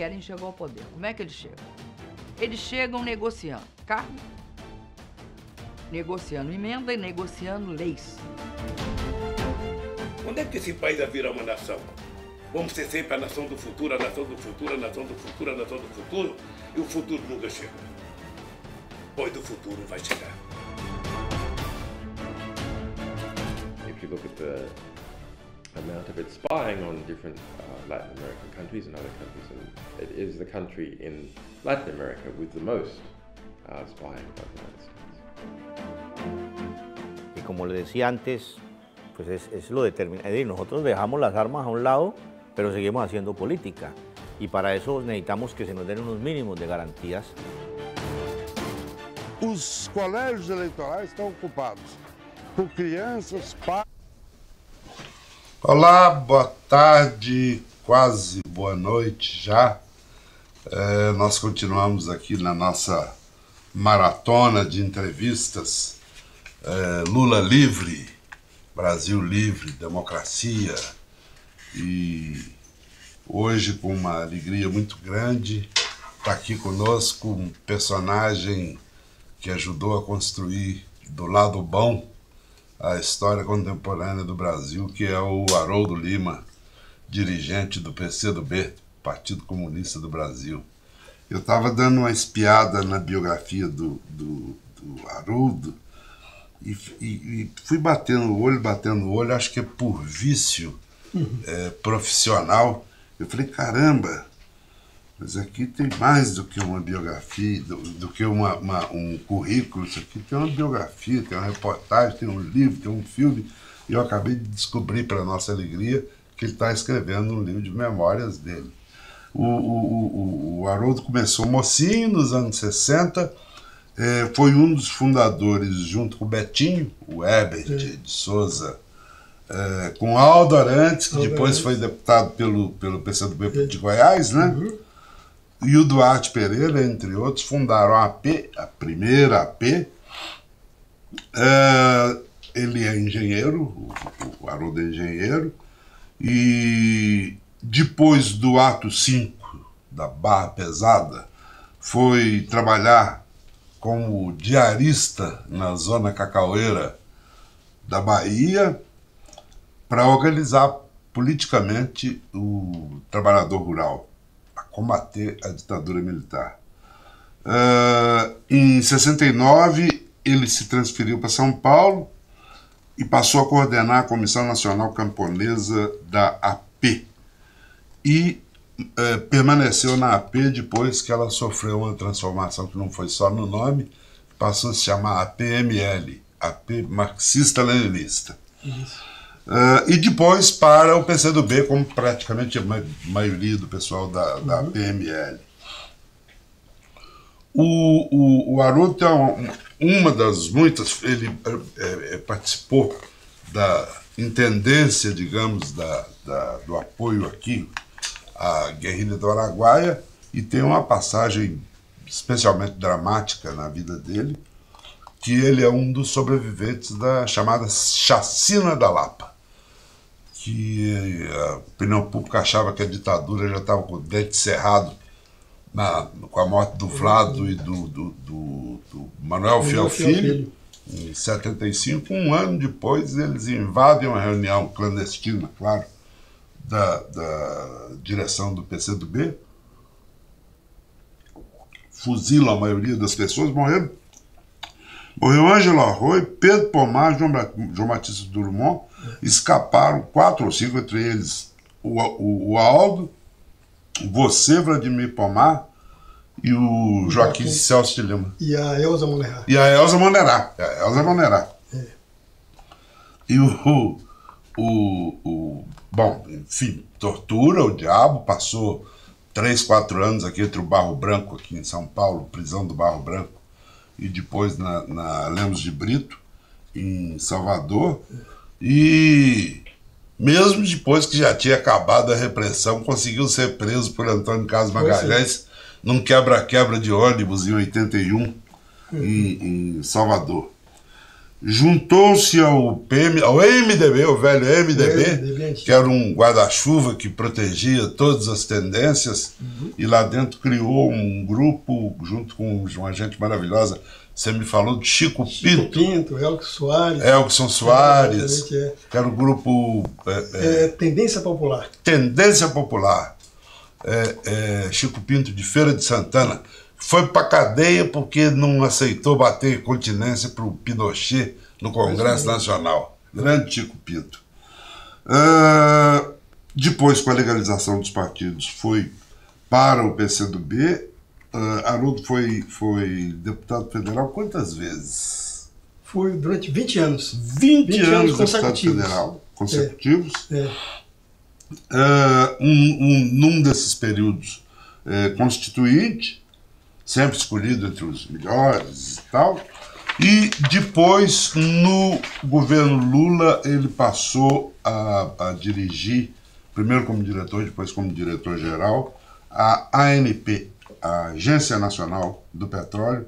querem chegar ao poder. Como é que eles chegam? Eles chegam negociando carne, negociando emenda e negociando leis. Quando é que esse país vai virar uma nação? Vamos ser sempre a nação do futuro, a nação do futuro, a nação do futuro, a nação do futuro, e o futuro nunca chega. Pois do futuro vai chegar. If you look at the amount of its spying on different uh, Latin American countries and other countries, and it is the country in Latin America with the most uh, spying by the United States. Y como le decía antes, pues es, es lo determinante. Nosotros dejamos las armas a un lado, pero seguimos haciendo política. Y para eso necesitamos que se nos den unos mínimos de garantías. Os colégios eleitorais estão ocupados por crianças, pais. Olá, boa tarde, quase boa noite já. É, nós continuamos aqui na nossa maratona de entrevistas. É, Lula livre, Brasil livre, democracia. E hoje, com uma alegria muito grande, está aqui conosco um personagem que ajudou a construir do lado bom a história contemporânea do Brasil, que é o Haroldo Lima, dirigente do PCdoB, Partido Comunista do Brasil. Eu estava dando uma espiada na biografia do, do, do Haroldo e, e, e, fui batendo o olho, batendo o olho, acho que é por vício uhum. é, profissional. Eu falei, caramba, mas aqui tem mais do que uma biografia, do, do que uma, uma, um currículo. Isso aqui tem uma biografia, tem uma reportagem, tem um livro, tem um filme. E eu acabei de descobrir, para nossa alegria, que ele está escrevendo um livro de memórias dele. O, o, o, o Haroldo começou mocinho nos anos 60, é, foi um dos fundadores, junto com o Betinho, o Herbert de Souza, é, com Aldo Arantes, que depois foi deputado pelo, pelo PCdoB de Goiás, né? Uhum e o Duarte Pereira, entre outros, fundaram a AP, a primeira AP. É, ele é engenheiro, o, o Haroldo é engenheiro, e depois do ato 5 da Barra Pesada, foi trabalhar como diarista na zona cacaueira da Bahia para organizar politicamente o trabalhador rural combater a ditadura militar. Uh, em 69, ele se transferiu para São Paulo e passou a coordenar a Comissão Nacional Camponesa da AP. E uh, permaneceu na AP depois que ela sofreu uma transformação que não foi só no nome, passou a se chamar APML, AP Marxista-Leninista. Isso. Uh, e depois para o PCdoB, como praticamente a maioria do pessoal da, da uhum. PML. O, o, o Haroldo é uma, uma das muitas, ele é, é, participou da intendência, digamos, da, da, do apoio aqui à guerrilha do Araguaia e tem uma passagem especialmente dramática na vida dele, que ele é um dos sobreviventes da chamada Chacina da Lapa que a opinião pública achava que a ditadura já estava com o dente cerrado na, com a morte do Vlado e do, do, do, do Manuel Fiel Filho, em 75. Um ano depois, eles invadem uma reunião clandestina, claro, da, da direção do PCdoB, fuzilam a maioria das pessoas, morreram. Morreu Ângelo Arroio, Pedro Pomar, João, João Batista Drummond, escaparam quatro ou cinco, entre eles o, o, o Aldo, você, Vladimir Pomar, e o Joaquim, Joaquim Celso de Lima. E a Elza Monerá. E a Elza Monerá. A Elza Monerá. É. E o, o, o. Bom, enfim, tortura, o diabo passou três, quatro anos aqui entre o Barro Branco, aqui em São Paulo, prisão do Barro Branco, e depois na, na Lemos de Brito, em Salvador. É e mesmo depois que já tinha acabado a repressão, conseguiu ser preso por Antônio Carlos Magalhães num quebra-quebra de ônibus em 81 uhum. em, em, Salvador. juntou-se ao, PM, ao MDB, o velho MDB, MDB, que era um guarda-chuva que protegia todas as tendências, e lá dentro criou um grupo, junto com uma gente maravilhosa. Você me falou de Chico, Chico Pinto, Pinto, Elcio Soares. Elkson Soares, Exatamente, é. que era o grupo é, é, É, tendência popular. Tendência Popular. É, é, Chico Pinto de Feira de Santana foi para cadeia porque não aceitou bater continência para o Pinochet no Congresso Nacional. Grande Chico Pinto. Ah, depois, com a legalização dos partidos, foi para o PCdoB. Uh, Haroldo foi, foi deputado federal quantas vezes? Foi durante 20 anos. 20, 20 anos, anos deputado federal consecutivos. É. Ah, um, um, num desses períodos eh, constituinte, sempre escolhido entre os melhores e tal. E depois, no governo Lula, ele passou a, a dirigir, primeiro como diretor, depois como diretor-geral, a ANP, a Agência Nacional do Petróleo,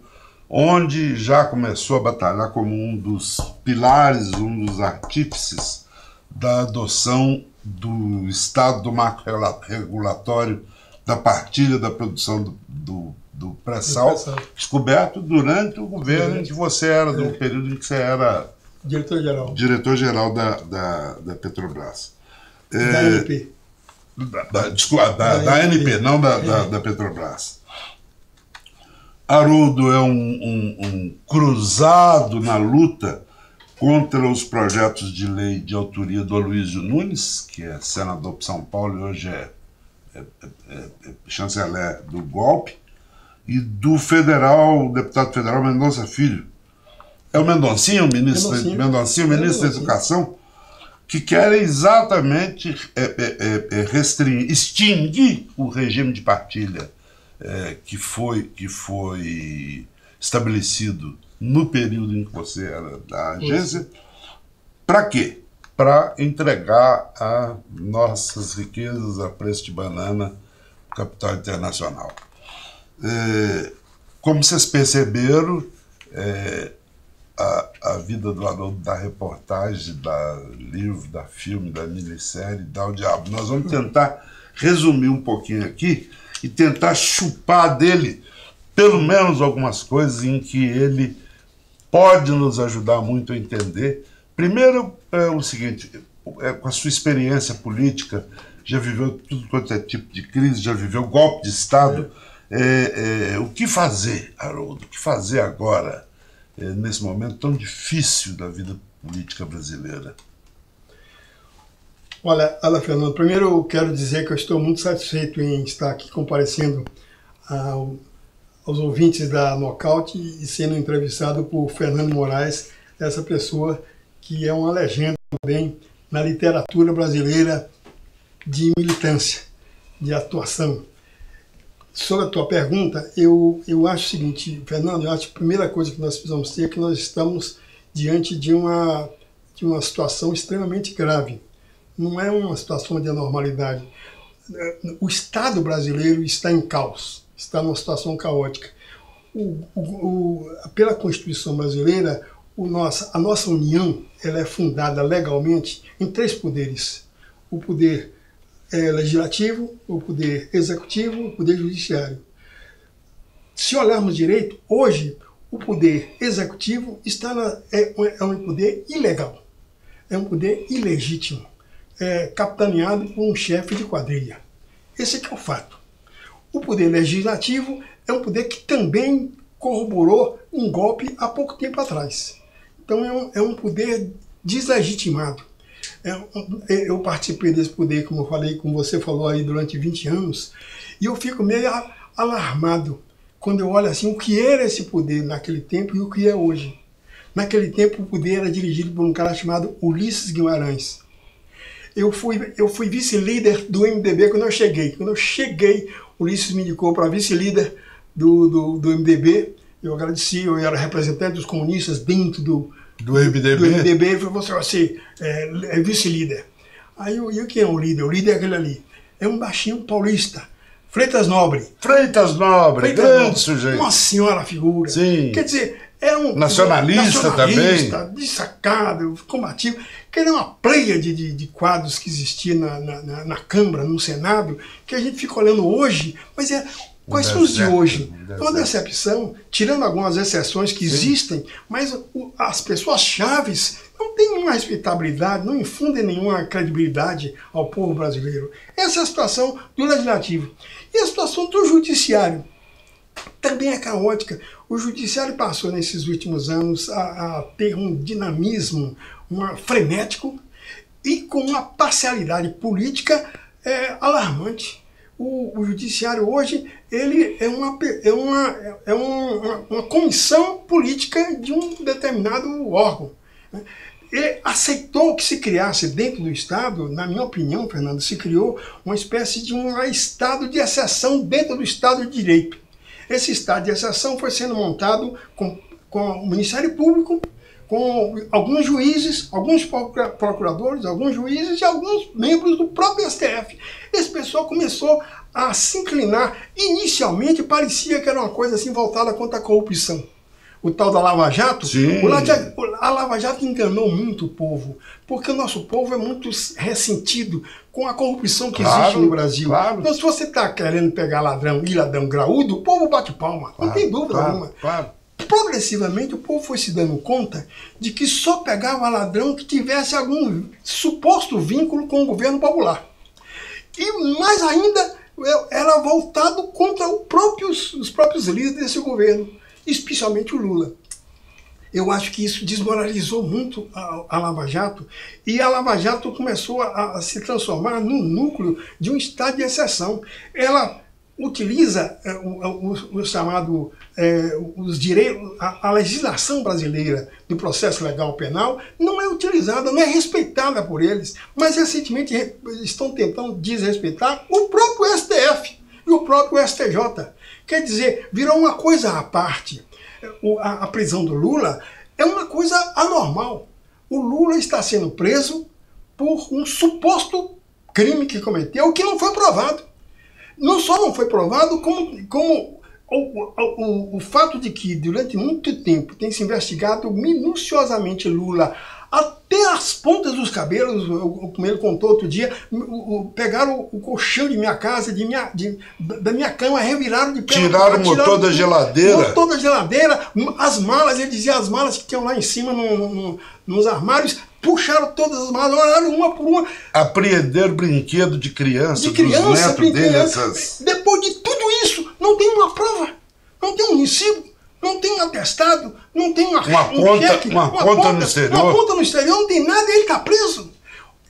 onde já começou a batalhar como um dos pilares, um dos artífices da adoção do Estado do marco regulatório da partilha da produção do, do, do pré-sal, descoberto durante o governo em que você era, do período em que você era Diretor-geral diretor-geral da, da, da Petrobras. da É, ANP. da, da, desculpa, da, Da ANP, não da, da, da Petrobras. Haroldo é um, um- um cruzado na luta contra os projetos de lei de autoria do Aloysio Nunes, que é senador por São Paulo e hoje é, é- é- é chanceler do golpe, e do federal, o deputado federal Mendonça Filho. É o Mendoncinho, o ministro, Mendoncinho. Mendoncinho, ministro da. Educação, que querem exatamente é, é, é, é, restringir, extinguir o regime de partilha é, que, foi, que foi estabelecido no período em que você era da agência. Para quê? Para entregar as nossas riquezas a preço de banana capital internacional. É, como vocês perceberam, é, a, a vida do Haroldo da reportagem, da livro, da filme, da minissérie, dá o diabo. Nós vamos tentar resumir um pouquinho aqui e tentar chupar dele pelo menos algumas coisas em que ele pode nos ajudar muito a entender. Primeiro, é o seguinte, é, com a sua experiência política, já viveu tudo quanto é tipo de crise, já viveu golpe de Estado. É, é, o que fazer, Haroldo? O que fazer agora, é, nesse momento tão difícil da vida política brasileira? Olha, Ala Fernando, primeiro eu quero dizer que eu estou muito satisfeito em estar aqui comparecendo ao, aos ouvintes da Nocaute e sendo entrevistado por Fernando Moraes, essa pessoa que é uma legenda também na literatura brasileira de militância, de atuação. Sobre a tua pergunta, eu, eu acho o seguinte, Fernando, eu acho que a primeira coisa que nós precisamos ter é que nós estamos diante de uma, de uma situação extremamente grave não é uma situação de anormalidade. O Estado brasileiro está em caos, está numa situação caótica. O, o, o, pela Constituição brasileira, o nossa, a nossa União ela é fundada legalmente em três poderes: o poder é, legislativo, o poder executivo o poder judiciário. Se olharmos direito, hoje o poder executivo está na, é, é um poder ilegal, é um poder ilegítimo é, capitaneado por um chefe de quadrilha. Esse é é o fato. O poder legislativo é um poder que também corroborou um golpe há pouco tempo atrás. Então é um, é um poder deslegitimado. É um, eu participei desse poder, como eu falei, como você falou aí, durante 20 anos, e eu fico meio alarmado quando eu olho assim o que era esse poder naquele tempo e o que é hoje. Naquele tempo o poder era dirigido por um cara chamado Ulisses Guimarães eu fui, eu fui vice-líder do MDB quando eu cheguei. Quando eu cheguei, o Ulisses me indicou para vice-líder do, do, do, MDB. Eu agradeci, eu era representante dos comunistas dentro do, do MDB. Do MDB. Ele falou, você, você é, é vice-líder. Aí eu, e quem é o líder? O líder é aquele ali. É um baixinho paulista. Freitas Nobre. Freitas Nobre, Freitas grande Nobre. sujeito. Uma senhora figura. Sim. Quer dizer, era um Nacionalista nacionalista, destacado, combativo, que era uma pleia de, de, de quadros que existia na, na, na, na Câmara, no Senado, que a gente fica olhando hoje, mas é Quais são os de hoje? É uma decepção, tirando algumas exceções que Sim. existem, mas o, as pessoas chaves não têm nenhuma respeitabilidade, não infundem nenhuma credibilidade ao povo brasileiro. Essa é a situação do legislativo. E a situação do judiciário também é caótica. O judiciário passou nesses últimos anos a, a ter um dinamismo uma, frenético e com uma parcialidade política é, alarmante o, o judiciário hoje ele é uma, é, uma, é uma, uma comissão política de um determinado órgão. Né? Ele aceitou que se criasse dentro do Estado, na minha opinião, Fernando, se criou uma espécie de um Estado de exceção dentro do Estado de Direito. Esse Estado de exceção foi sendo montado com, com o Ministério Público, com alguns juízes, alguns procuradores, alguns juízes e alguns membros do próprio STF. Esse pessoal começou a se inclinar. Inicialmente parecia que era uma coisa assim voltada contra a corrupção. O tal da Lava Jato, a Lava Jato enganou muito o povo, porque o nosso povo é muito ressentido com a corrupção que claro, existe no Brasil. Claro. Então, se você está querendo pegar ladrão e ladrão graúdo, o povo bate palma, claro, não tem dúvida nenhuma. Progressivamente o povo foi se dando conta de que só pegava ladrão que tivesse algum suposto vínculo com o governo popular. E mais ainda, era voltado contra os próprios líderes desse governo, especialmente o Lula. Eu acho que isso desmoralizou muito a, a Lava Jato e a Lava Jato começou a, a se transformar num núcleo de um estado de exceção. Ela utiliza é, o, o, o, chamado é, os direitos, a, a, legislação brasileira do processo legal penal não é utilizada, não é respeitada por eles, mas recentemente estão tentando desrespeitar o próprio STF e o próprio STJ. Quer dizer, virou uma coisa à parte. O, a, prisão do Lula é uma coisa anormal. O Lula está sendo preso por um suposto crime que cometeu que não foi provado não só não foi provado, como, como o, o, o, fato de que durante muito tempo tem se investigado minuciosamente Lula até as pontas dos cabelos, como ele contou outro dia, pegaram o, colchão de minha casa, de minha, de, da minha cama, reviraram de pé. Tiraram o motor da geladeira. O motor da geladeira, as malas, ele dizia as malas que tinham lá em cima no, no, nos armários, puxaram todas as malas, olharam uma por uma. Apreender brinquedo de criança, de criança, netos dele. Essas... Depois de tudo isso, não tem uma prova, não tem um recibo, não tem atestado, não tem uma, uma um conta, cheque, uma, uma conta, conta, no exterior. Uma conta no exterior, não tem nada e ele está preso.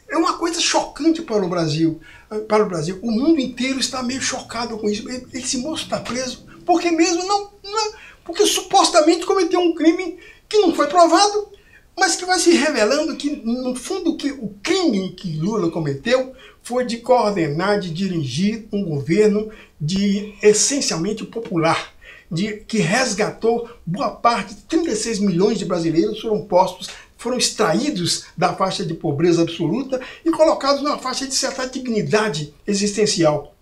É uma coisa chocante para o Brasil. Para o Brasil. O mundo inteiro está meio chocado com isso. Esse moço está preso. Porque mesmo não, não. Porque supostamente cometeu um crime que não foi provado mas que vai se revelando que, no fundo, que o crime que Lula cometeu foi de coordenar, de dirigir um governo de essencialmente popular, de, que resgatou boa parte, 36 milhões de brasileiros foram postos, foram extraídos da faixa de pobreza absoluta e colocados numa faixa de certa dignidade existencial.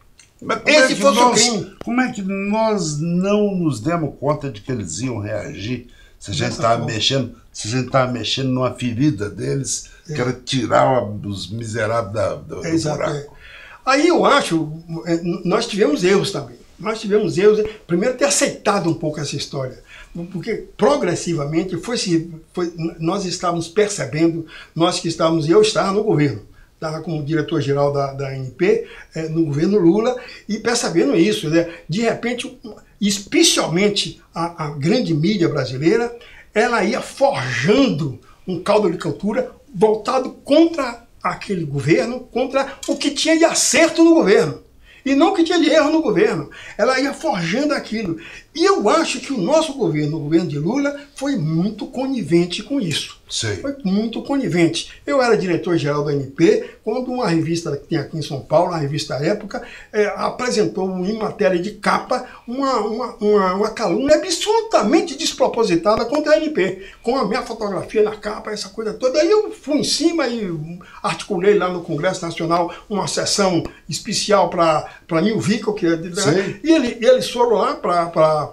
Esse é foi nós, o crime. Como é que nós não nos demos conta de que eles iam reagir se a gente estava mexendo, se a gente estava mexendo numa ferida deles, é. que era tirar os miseráveis da, do, é, do buraco. É. Aí eu acho, é, nós tivemos erros também. Nós tivemos erros, primeiro ter aceitado um pouco essa história porque progressivamente foi, foi, nós estávamos percebendo, nós que estávamos, eu estava no governo, estava como diretor-geral da, da ANP, é, no governo Lula, e percebendo isso, né? de repente especialmente a, a grande mídia brasileira, ela ia forjando um caldo de cultura voltado contra aquele governo, contra o que tinha de acerto no governo. E não que tinha de erro no governo. Ela ia forjando aquilo. E eu acho que o nosso governo, o governo de Lula, foi muito conivente com isso. Sei. Foi muito conivente. Eu era diretor-geral da ANP, quando uma revista que tem aqui em São Paulo, a revista Época, é, apresentou em matéria de capa uma, uma, uma, uma, calúnia absolutamente despropositada contra a ANP, com a minha fotografia na capa, essa coisa toda. Aí eu fui em cima e articulei lá no Congresso Nacional uma sessão especial para New Vico, que, é né? e ele, eles foram lá para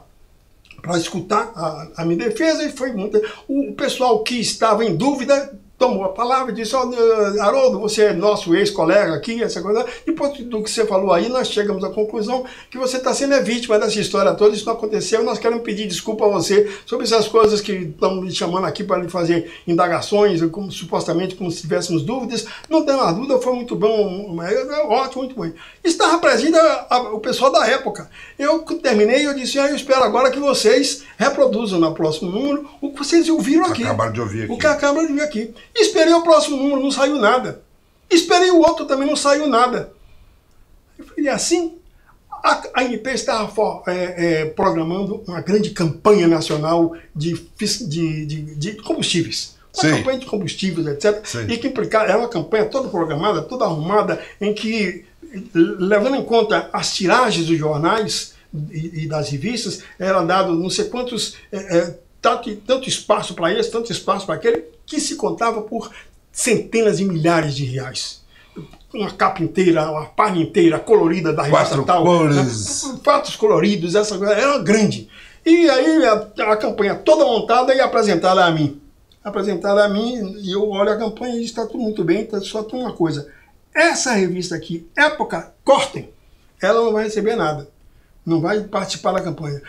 para escutar a, a, minha defesa e foi muito. O pessoal que estava em dúvida tomou a palavra e disse, oh, Haroldo, você é nosso ex-colega aqui, essa coisa. Depois do que você falou aí, nós chegamos à conclusão que você está sendo a vítima dessa história toda, isso não aconteceu, nós queremos pedir desculpa a você sobre essas coisas que estão me chamando aqui para lhe fazer indagações, como, supostamente como se tivéssemos dúvidas. Não tem uma dúvida, foi muito bom, é ótimo, muito bom. Estava presente a, a, o pessoal da época. Eu terminei e eu disse, ah, eu espero agora que vocês reproduzam no próximo número o que vocês ouviram aqui. Acabaram de ouvir aqui. O que acabaram de ouvir aqui. Esperei o próximo número, não saiu nada. Esperei o outro, também não saiu nada. E assim, a, a INP estava é, é, programando uma grande campanha nacional de, de, de, de combustíveis. Uma Sim. campanha de combustíveis, etc. Sim. E que implicava, era uma campanha toda programada, toda arrumada, em que, levando em conta as tiragens dos jornais e, e das revistas, era dado não sei quantos. É, é tanto, tanto espaço para esse, tanto espaço para aquele, que se contava por centenas de milhares de reais. Uma capa inteira, uma página inteira colorida da revista Quatro tal. Cores. Né? Fatos coloridos, essa coisa era grande. E aí a, a campanha toda montada e apresentada a mim. Apresentada a mim, e eu olho a campanha e está tudo muito bem, tá, só tem uma coisa. Essa revista aqui, Época, cortem. Ela não vai receber nada. Não vai participar da campanha.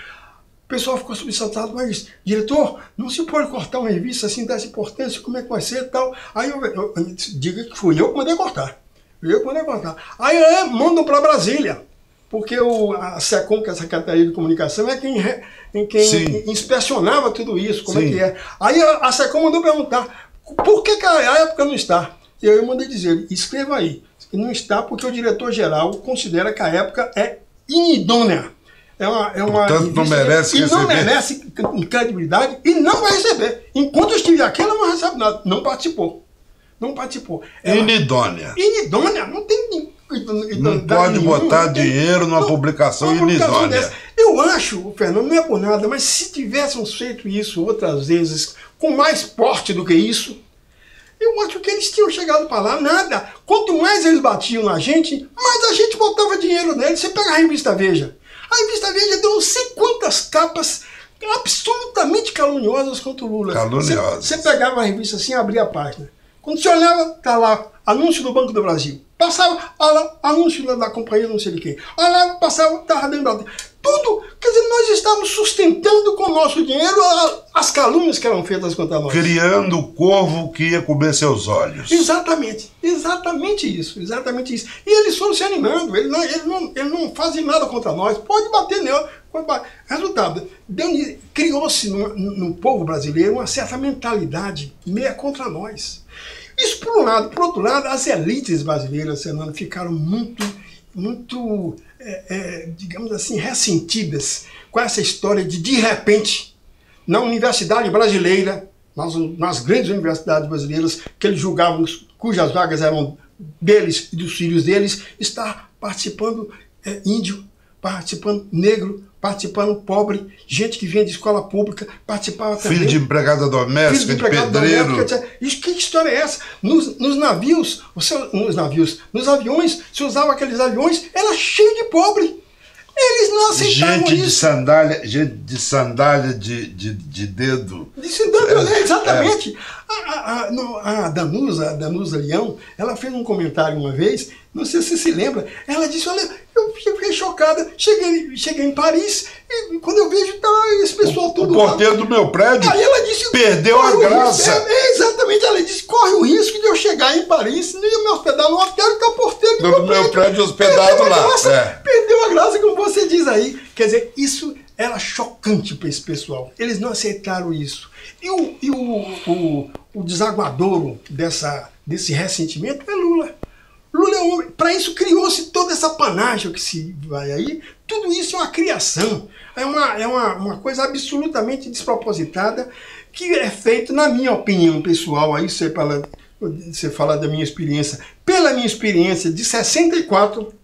O pessoal ficou subsaltado, mas, diretor, não se pode cortar uma revista assim dessa importância, como é que vai ser e tal. Aí eu, eu, eu diga que fui eu que mandei cortar. Eu que mandei cortar. Aí é, mandam para Brasília, porque o, a SECOM, que é a Secretaria de Comunicação, é quem, em quem inspecionava tudo isso, como Sim. é que é. Aí a, a SECOM mandou perguntar, por que, que a época não está? E eu mandei dizer, escreva aí, não está porque o diretor-geral considera que a época é inidônea é uma, é uma Portanto, não merece e receber. não merece credibilidade e não vai receber. Enquanto eu estive aqui, ela não recebe nada. Não participou. Não participou. Ela, inidônea. Inidônea. Não tem não pode botar dinheiro numa não, publicação inidônea. Eu acho, Fernando, não é por nada, mas se tivéssemos feito isso outras vezes, com mais porte do que isso, eu acho que eles tinham chegado para lá, nada. Quanto mais eles batiam na gente, mais a gente botava dinheiro neles. Você pega a revista Veja. A revista Veja deu não sei quantas capas absolutamente caluniosas contra o Lula. Caluniosas. Você, pegava a revista assim e abria a página. Quando você olhava, tá lá, anúncio do Banco do Brasil. Passava, olha lá, anúncio da companhia não sei de quem. Olha lá, passava, estava dentro da tudo. Quer dizer, nós estávamos sustentando com o nosso dinheiro as calúnias que eram feitas contra nós. Criando o corvo que ia comer seus olhos. Exatamente, exatamente isso, exatamente isso. E eles foram se animando, eles não, eles não, eles não fazem nada contra nós, pode bater nele. Resultado, criou-se no, no povo brasileiro uma certa mentalidade meia contra nós. Isso por um lado. Por outro lado, as elites brasileiras, Fernando, ficaram muito, muito é, é, digamos assim, ressentidas com essa história de, de repente, na universidade brasileira, nas, nas grandes universidades brasileiras, que eles julgavam cujas vagas eram deles e dos filhos deles, estar participando é, índio, participando negro, participando pobre, gente que vinha de escola pública, participava também. Filho de empregada doméstica, Filho de, empregada de pedreiro. Doméstica, isso, que história é essa? Nos, nos navios, nos navios, nos aviões, se usava aqueles aviões, era cheio de pobre. Eles não aceitavam gente isso. De sandália, gente de sandália de, de, de dedo. De sandália, é, exatamente. É. A, a, a, Danusa, a Danusa Leão, ela fez um comentário uma vez, não sei se você se lembra, ela disse, olha, eu fiquei chocada. Cheguei, cheguei em Paris e quando eu vejo, tá esse pessoal todo. O porteiro lá. do meu prédio Aí ela disse, perdeu a graça. Risco, é, exatamente, ela disse: corre o risco de eu chegar em Paris e me hospedar no hotel e tá o porteiro do, do meu, meu prédio, hospedado perdeu lá. Graça, é. Perdeu a graça, como você diz aí. Quer dizer, isso era chocante para esse pessoal. Eles não aceitaram isso. E o, e o, o, o desaguadouro dessa, desse ressentimento é Lula. Lula é homem. Para isso criou-se toda essa panagem que se vai aí. Tudo isso é uma criação. É uma, é uma, uma coisa absolutamente despropositada que é feito, na minha opinião pessoal, aí você fala, você fala da minha experiência, pela minha experiência de 64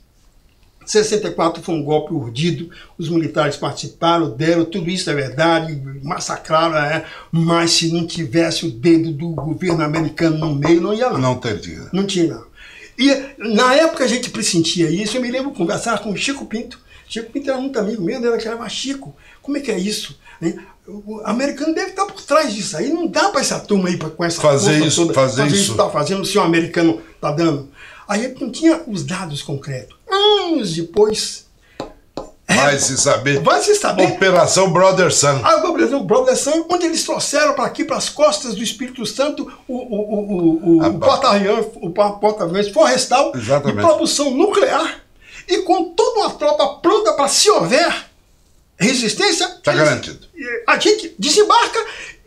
64 foi um golpe urdido, os militares participaram, deram, tudo isso é verdade, massacraram, é, mas se não tivesse o dedo do governo americano no meio, não ia lá. Não teria. Não tinha. E na época a gente pressentia isso, eu me lembro conversar com o Chico Pinto, Chico Pinto era muito amigo meu, ele chamava Chico. Como é que é isso? O americano deve estar por trás disso aí. Não dá para essa turma aí pra, com essa Fazer isso, toda, fazer isso. isso. tá fazendo, se o americano tá dando. Aí ele não tinha os dados concretos. Anos depois, Vai se saber. vai se saber. Operação Brother Sun. Ah, o Brasil, o Brother Sun, onde eles trouxeram para aqui, para as costas do Espírito Santo, o, o, o, o, Ah, porta-aviões florestal Exatamente. de propulsão nuclear e com toda uma tropa pronta para, se houver resistência, Tá eles- garantido. a gente desembarca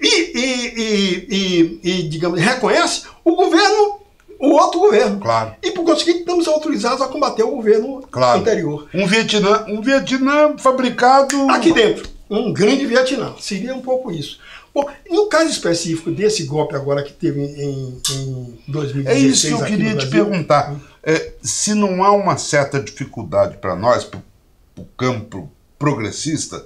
e, e, e, e, e, digamos, reconhece o governo, o outro governo. Claro. E por conseguinte, estamos autorizados a combater o governo Claro. anterior. Um Vietnã, um Vietnã fabricado. Aqui dentro, um grande Vietnã. Seria um pouco isso. Bom, no caso específico desse golpe agora que teve em, em 2016 É isso que eu queria te perguntar. É, se não há uma certa dificuldade para nós, para o campo progressista,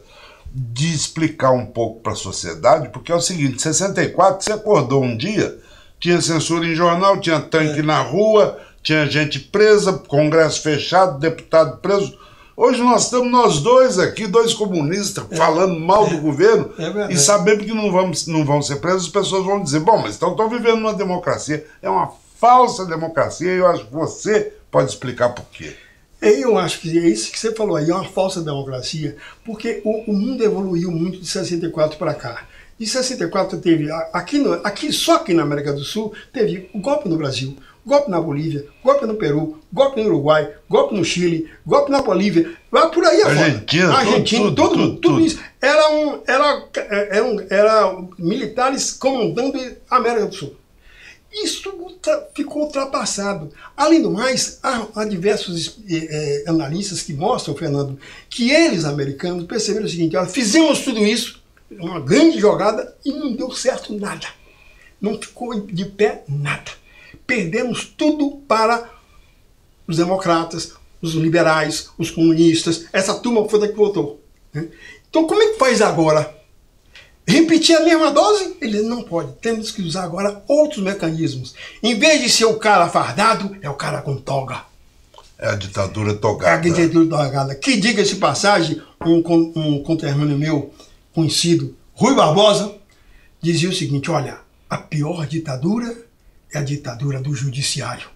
de explicar um pouco para a sociedade, porque é o seguinte: em 64, você acordou um dia, tinha censura em jornal, tinha tanque É. na rua, tinha gente presa, congresso fechado, deputado preso. Hoje nós estamos nós dois aqui, dois comunistas, falando mal do governo É e sabendo que não, vamos, não vão ser presos, as pessoas vão dizer: bom, mas então estão vivendo uma democracia. É uma falsa democracia e eu acho que você pode explicar por quê. Eu acho que é isso que você falou aí, é uma falsa democracia, porque o, o mundo evoluiu muito de 64 para cá. De 64 teve, aqui, no, aqui, só aqui na América do Sul, teve o golpe no Brasil, golpe na Bolívia, golpe no Peru, golpe no Uruguai, golpe no Chile, golpe na Bolívia, vai por aí afora. Argentina, Argentina, tudo, todo tudo, tudo tudo. isso. Era, um, era, era, um, era militares comandando a América do Sul. Isso ficou ultrapassado. Além do mais, há, há diversos eh, eh, analistas que mostram, Fernando, que eles, americanos, perceberam o seguinte: olha, fizemos tudo isso, uma grande jogada, e não deu certo nada. Não ficou de pé nada. Perdemos tudo para os democratas, os liberais, os comunistas. Essa turma foi daqui que voltou. né? Então, como é que faz agora? Repetir a mesma dose? Ele não pode. Temos que usar agora outros mecanismos. Em vez de ser o cara fardado, é o cara com toga. É a ditadura É a togada. ditadura togada. Que diga-se passagem, um, um conterrâneo meu conhecido, Rui Barbosa, dizia o seguinte: olha, a pior ditadura é a ditadura do judiciário.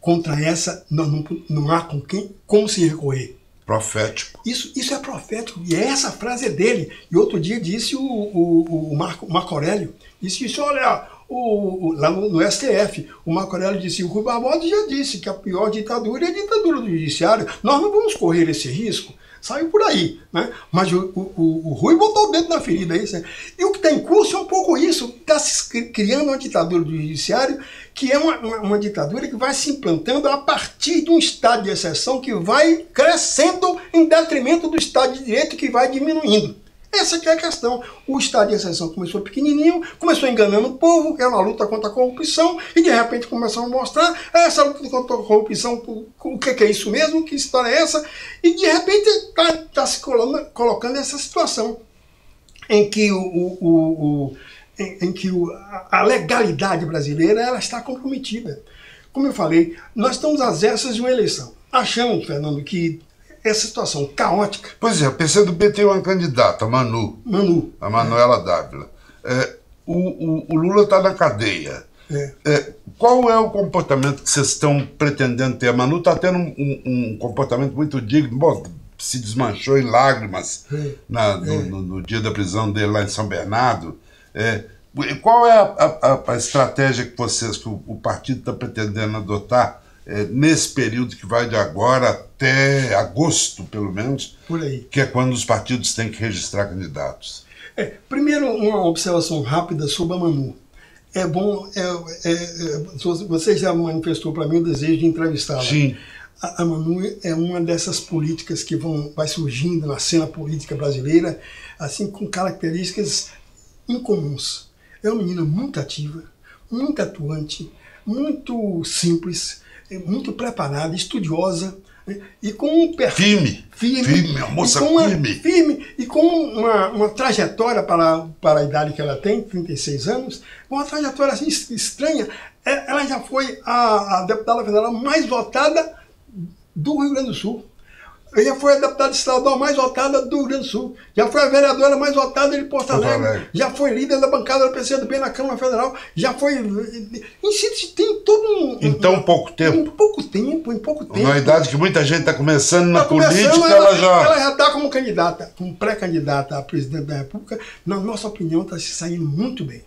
Contra essa, não, não, não há com quem, como se recorrer. Profético. Isso, isso é profético, e essa frase é dele. E outro dia disse o, o, o Marco, Marco Aurélio, disse isso, olha, o, o- lá no, no STF, o Marco Aurélio disse, o Rui Barbosa já disse que a pior ditadura é a ditadura do judiciário. Nós não vamos correr esse risco. Saiu por aí, né? Mas o, o, o- Rui botou o dedo na ferida aí. né? E o que está em curso é um pouco isso. Está se cri- criando uma ditadura do judiciário que é uma, uma, uma ditadura que vai se implantando a partir de um estado de exceção que vai crescendo em detrimento do estado de direito que vai diminuindo. Essa é a questão. O estado de exceção começou pequenininho, começou enganando o povo, era uma luta contra a corrupção, e de repente começou a mostrar essa luta contra a corrupção, o- que é isso mesmo, que história é essa, e de repente está se colando- colocando nessa situação em que, o, o- o- o- em, em que a- legalidade brasileira ela está comprometida. Como eu falei, nós estamos às vésperas de uma eleição. Achamos, Fernando, que essa situação caótica, Pois é, o PCdoB tem uma candidata, a Manu, Manu, a Manuela Dávila. É, o, o- o Lula está na cadeia. é, É, qual é o comportamento que vocês estão pretendendo ter? A Manu está tendo um, um- um comportamento muito digno. Bom, se desmanchou em lágrimas É, na- no, no- no dia da prisão dele lá em São Bernardo. É, qual é a, a- a- a estratégia que vocês, que o, o partido está pretendendo adotar é, nesse período que vai de agora até agosto, pelo menos, que é quando os partidos têm que registrar candidatos? É, primeiro, uma observação rápida sobre a Manu. É bom, é, é, é, você já manifestou para mim o desejo de entrevistá-la. Sim. A, a Manu é uma dessas políticas que vão, vai surgindo na cena política brasileira, assim, com características incomuns. É uma menina muito ativa, muito atuante, muito simples, muito preparada, estudiosa, né, e com um perfil Firme. firme, Firme, a moça e com uma, firme. firme e com uma, uma trajetória para, para a idade que ela tem, 36 anos, uma trajetória assim es- estranha. É, Ela já foi a, a deputada federal mais votada do Rio Grande do Sul. Já foi a deputada estadual mais votada do Rio Grande do Sul, já foi a vereadora mais votada de Porto Alegre, já foi líder da bancada do PCdoB na Câmara Federal, já foi. Em síntese, tem todo um. Em tão pouco Em tempo. pouco tempo, em pouco tempo. Na idade que muita gente está começando na Tá começando, política, ela já. ela já está como candidata, como pré-candidata a presidente da República. Na nossa opinião, está se saindo muito bem.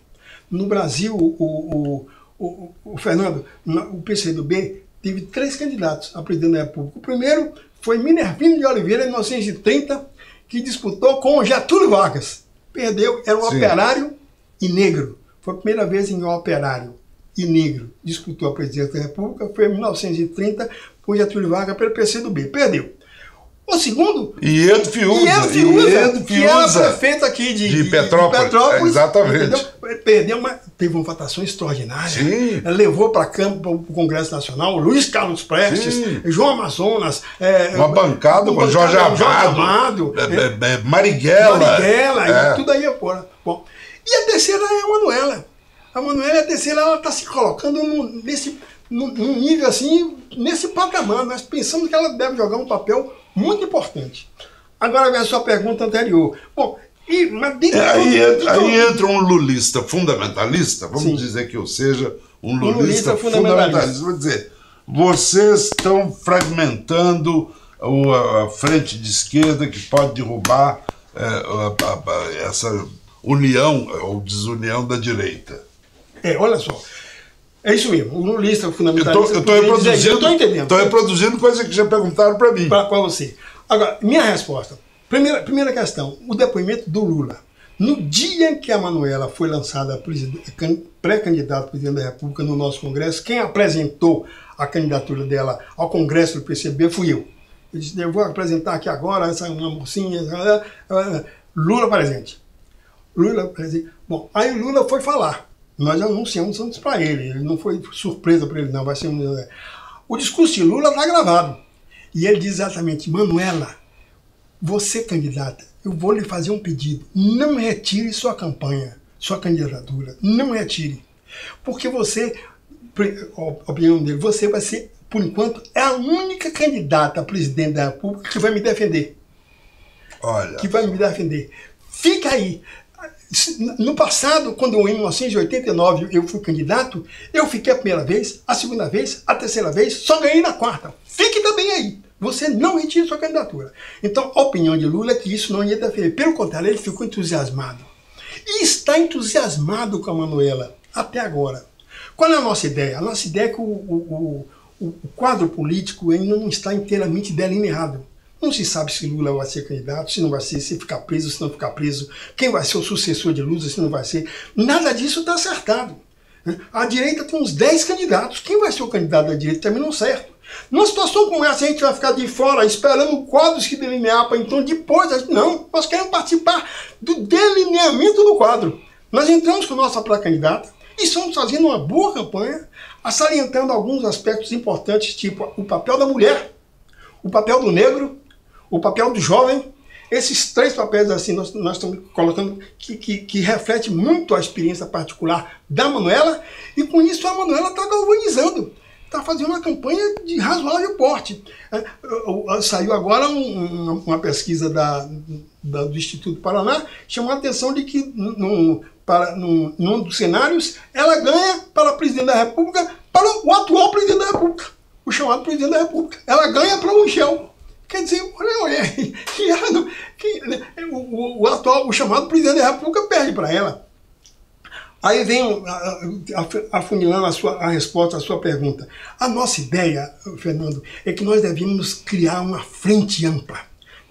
No Brasil, o, o, o, o, Fernando, na- o PCdoB teve três candidatos a presidente da República. O primeiro foi Minervino de Oliveira, em 1930, que disputou com Getúlio Vargas. Perdeu, era um Sim. operário e negro. Foi a primeira vez em um operário e negro disputou a presidência da República. Foi em 1930, com Getúlio Vargas pelo PCdoB. Perdeu. O segundo E Edo Fiuza. e era Fiuza, Edo que era Fiuza. prefeito aqui de, De Petrópolis, exatamente. entendeu? Perdeu, mas teve uma votação extraordinária. Sim. Levou para campo para o Congresso Nacional Luiz Carlos Prestes, Sim. João Amazonas. é, Uma bancada com Jorge Jorge Amado, Amado, é, é, é, é, Marighella. Marighella, É. tudo aí fora. Bom, e a terceira é a Manuela. A Manuela, a terceira, ela está se colocando num- nesse, num nível assim, nesse patamar. Nós pensamos que ela deve jogar um papel muito importante. Agora vem a sua pergunta anterior. Bom, e, mas dentro É, aí, entra, aí entra um lulista fundamentalista, vamos Sim. dizer que eu seja um lulista lulista, fundamentalista. fundamentalista. Vou dizer, vocês estão fragmentando a, frente de esquerda que pode derrubar é, essa união ou desunião da direita. É, olha só. É isso mesmo. O lulista Eu fundamentalista. estou dizer isso. reproduzindo, Eu estou entendendo. tô reproduzindo coisa que já perguntaram para mim. para você. Agora, minha resposta. Primeira, primeira questão, o depoimento do Lula. No dia em que a Manuela foi lançada pré-candidata a presidente da República no nosso Congresso, quem apresentou a candidatura dela ao Congresso do PCB fui eu. Eu disse, eu vou apresentar aqui agora essa uma mocinha, Lula presente. Lula presente. Bom, aí o Lula foi falar. Nós anunciamos antes para ele. Ele não foi surpresa para ele, não. Vai ser um... O discurso de Lula está gravado. E ele diz exatamente, Manuela, você candidata, eu vou lhe fazer um pedido. Não retire sua campanha, sua candidatura. Não retire. Porque você, opinião dele, você vai ser, por enquanto, é a única candidata a presidente da República que vai me defender Olha, que vai me defender. Fica aí. No passado, quando em 1989 eu fui candidato, eu fiquei a primeira vez, a segunda vez, a terceira vez, só ganhei na quarta. Fique também aí. Você não retira sua candidatura. Então, a opinião de Lula é que isso não ia defender. Pelo contrário, ele ficou entusiasmado. E está entusiasmado com a Manuela até agora. Qual é a nossa ideia? A nossa ideia é que o, o, o, o quadro político ainda não está inteiramente delineado. Não se sabe se Lula vai ser candidato, se não vai ser, se ficar preso, se não ficar preso, quem vai ser o sucessor de Lula, se não vai ser. Nada disso está acertado. A direita tem uns 10 candidatos. Quem vai ser o candidato da direita também não certo. Numa situação como essa, a gente vai ficar de fora esperando quadros que delinear para então depois. Não, nós queremos participar do delineamento do quadro. Nós entramos com nossa pré-candidata e estamos fazendo uma boa campanha, salientando alguns aspectos importantes, tipo o papel da mulher, o papel do negro, o papel do jovem. Esses três papéis assim nós, nós estamos colocando que, que, que reflete muito a experiência particular da Manuela e com isso a Manuela está galvanizando, está fazendo uma campanha de razoável porte. É, Saiu agora um- um- uma pesquisa da, da- do Instituto Paraná chamou a atenção de que num, para, num, num dos cenários ela ganha para presidente da República para o atual presidente da República o chamado presidente da República. Ela ganha para o Michel. Quer dizer, olha, que ela não- que, né, o, o- o atual, o chamado presidente da República perde para ela. Aí vem afunilando a, sua, a resposta à sua pergunta. A nossa ideia, Fernando, é que nós devemos criar uma frente ampla,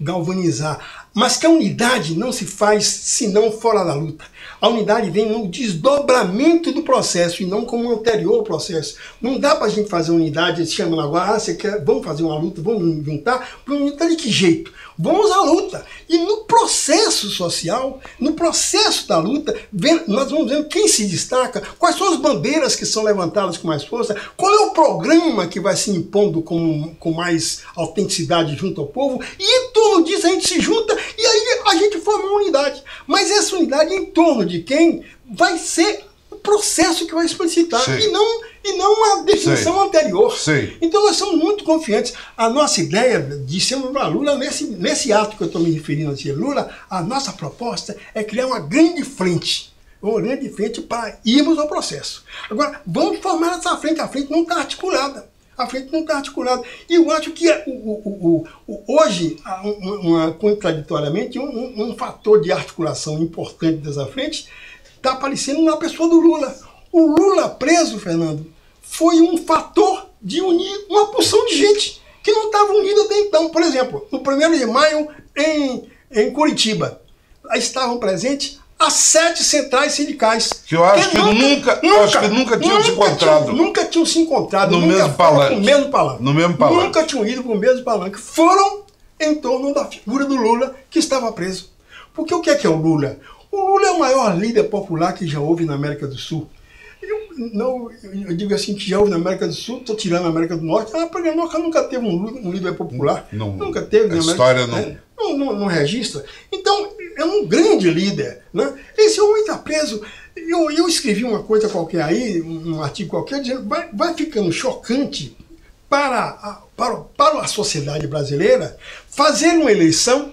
galvanizar. Mas que a unidade não se faz senão fora da luta. A unidade vem no desdobramento do processo e não como anterior ao processo. Não dá para a gente fazer unidade chamando agora, ah, você quer, vamos fazer uma luta, vamos juntar. Juntar de que jeito? Vamos à luta. E no processo social, no processo da luta, vendo- nós vamos ver quem se destaca, quais são as bandeiras que são levantadas com mais força, qual é o programa que vai se impondo com, com mais autenticidade junto ao povo, e em torno disso a gente se junta e aí a gente forma uma unidade. Mas essa unidade em torno de quem vai ser processo que vai explicitar Sim. e não, e não uma definição Sim. anterior. Sim. Então nós somos muito confiantes. A nossa ideia de sembrar Lula, nesse, nesse ato que eu estou me referindo a Lula, a nossa proposta é criar uma grande frente. Uma grande frente para irmos ao processo. Agora, vamos formar essa frente. A frente não está articulada. A frente não está articulada. E eu acho que o, o- o- o- hoje, há um- uma, contraditoriamente, um, um- um fator de articulação importante dessa frente está aparecendo na pessoa do Lula. O Lula preso, Fernando, foi um fator de unir uma porção de gente que não estava unida até então. Por exemplo, no 1 de maio, em, em Curitiba, estavam presentes as sete centrais sindicais. Que eu acho que nunca- eu acho que nunca tinham se encontrado. tinham- nunca tinham se encontrado. No nunca mesmo palanque. pro mesmo palanque. No mesmo palanque. Nunca tinham ido para o mesmo palanque. Foram em torno da figura do Lula que estava preso. Porque o que é que é o Lula? O Lula é o maior líder popular que já houve na América do Sul. Eu, não, eu digo assim, que já houve na América do Sul, estou tirando a América do Norte. A América do Norte nunca teve um, um líder popular. Não- nunca teve. a na América- história não- é, não, não, não registra. Então, é um grande líder. Né? Esse homem está preso. Eu, eu escrevi uma coisa qualquer aí, um um artigo qualquer, dizendo vai, vai ficando chocante para a, para, para a sociedade brasileira fazer uma eleição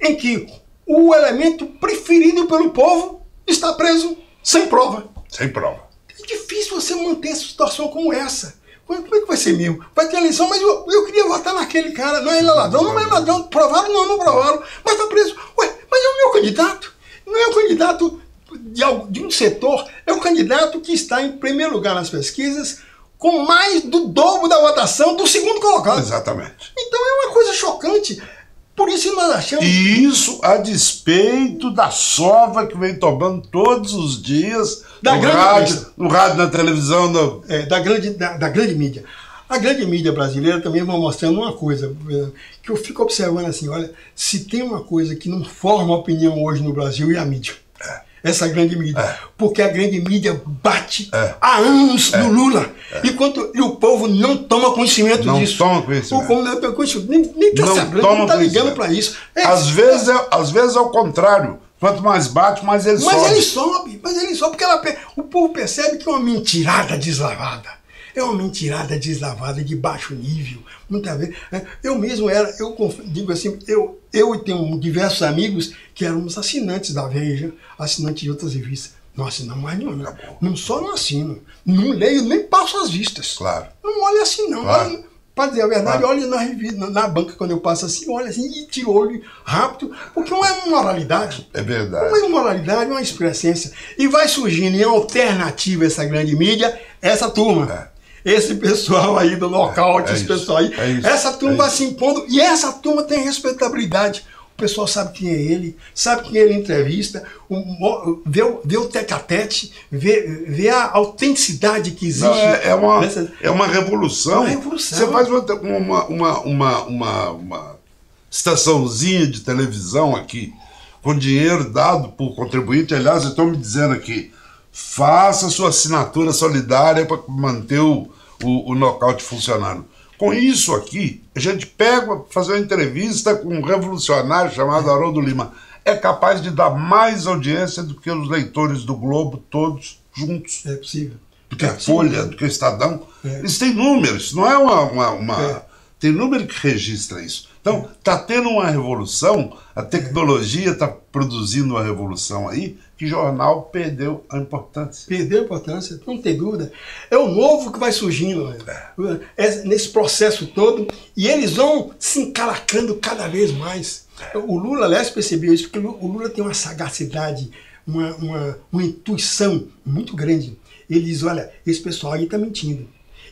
em que o elemento preferido pelo povo está preso sem prova. Sem prova. É difícil você manter essa situação como essa. Como é que vai ser mesmo? Vai ter eleição, mas eu, eu queria votar naquele cara. Não, ele é ladrão, não é ladrão. Provaram? Não, não provaram. Mas está preso. Ué, mas é o meu candidato. Não é o candidato de, de um setor, é o candidato que está em primeiro lugar nas pesquisas, com mais do dobro da votação do segundo colocado. Exatamente. Então é uma coisa chocante. Por isso nós achamos. E isso a despeito da sova que vem tomando todos os dias Da no, grande rádio, no rádio, na televisão. No... é, da, grande, da, da grande mídia. A grande mídia brasileira também vai mostrando uma coisa, eh, que eu fico observando assim, olha, se tem uma coisa que não forma opinião hoje no Brasil é a mídia. Essa grande mídia. Porque a grande mídia bate É. há anos no Lula. Enquanto e o povo não toma conhecimento Não disso. toma conhecimento. O povo não toma conhecimento. Nem, nem tá Não sabendo, toma não tá ligando para isso. É, Às, vezes é, às vezes é o contrário. Quanto mais bate, mais ele Mas sobe. ele sobe, mas ele sobe porque ela o povo percebe que é uma mentirada deslavada. É uma mentirada deslavada de baixo nível. Muitas vezes. né? Eu mesmo era, eu digo assim, eu, eu e tenho diversos amigos que éramos assinantes da Veja, assinantes de outras revistas. Não assinamos mais nenhuma. Não só não assino. Não leio, nem passo as vistas. Claro. Não olho assim, não. Claro. Pra dizer a verdade, Claro. olho na, revista, na, na banca quando eu passo assim, olho assim e tiro o olho rápido, porque não é moralidade. É verdade. Uma imoralidade, uma excrescência. E vai surgindo em alternativa essa grande mídia, essa turma. Esse pessoal aí do nocaute, É, é esse isso, pessoal aí. é isso, essa turma é se impondo e essa turma tem respeitabilidade. O pessoal sabe quem é ele, sabe quem ele entrevista, o vê, o- vê o tete a tete, vê, vê a autenticidade que existe. Não, é, é uma, nessa- é uma revolução. Uma revolução. Você faz uma, uma, uma, uma, uma, uma estaçãozinha de televisão aqui, com dinheiro dado por contribuinte. Aliás, eu estou me dizendo aqui, faça sua assinatura solidária para manter o, o, o nocaute funcionando. Com isso aqui, a gente pega, fazer uma entrevista com um revolucionário chamado Haroldo Lima. É capaz de dar mais audiência do que os leitores do Globo todos juntos É possível. do que É a. Folha, do que o Estadão. É. Isso tem números, não é uma. uma- uma- É. Tem número que registra isso. Então, está tendo uma revolução, a tecnologia está produzindo uma revolução aí, que jornal perdeu a importância. Perdeu a importância, não tem dúvida. É o novo que vai surgindo né? É nesse processo todo e eles vão se encalacrando cada vez mais. O Lula, aliás, percebeu isso, porque o Lula tem uma sagacidade, uma, uma, uma intuição muito grande. Ele diz: olha, esse pessoal aí está mentindo.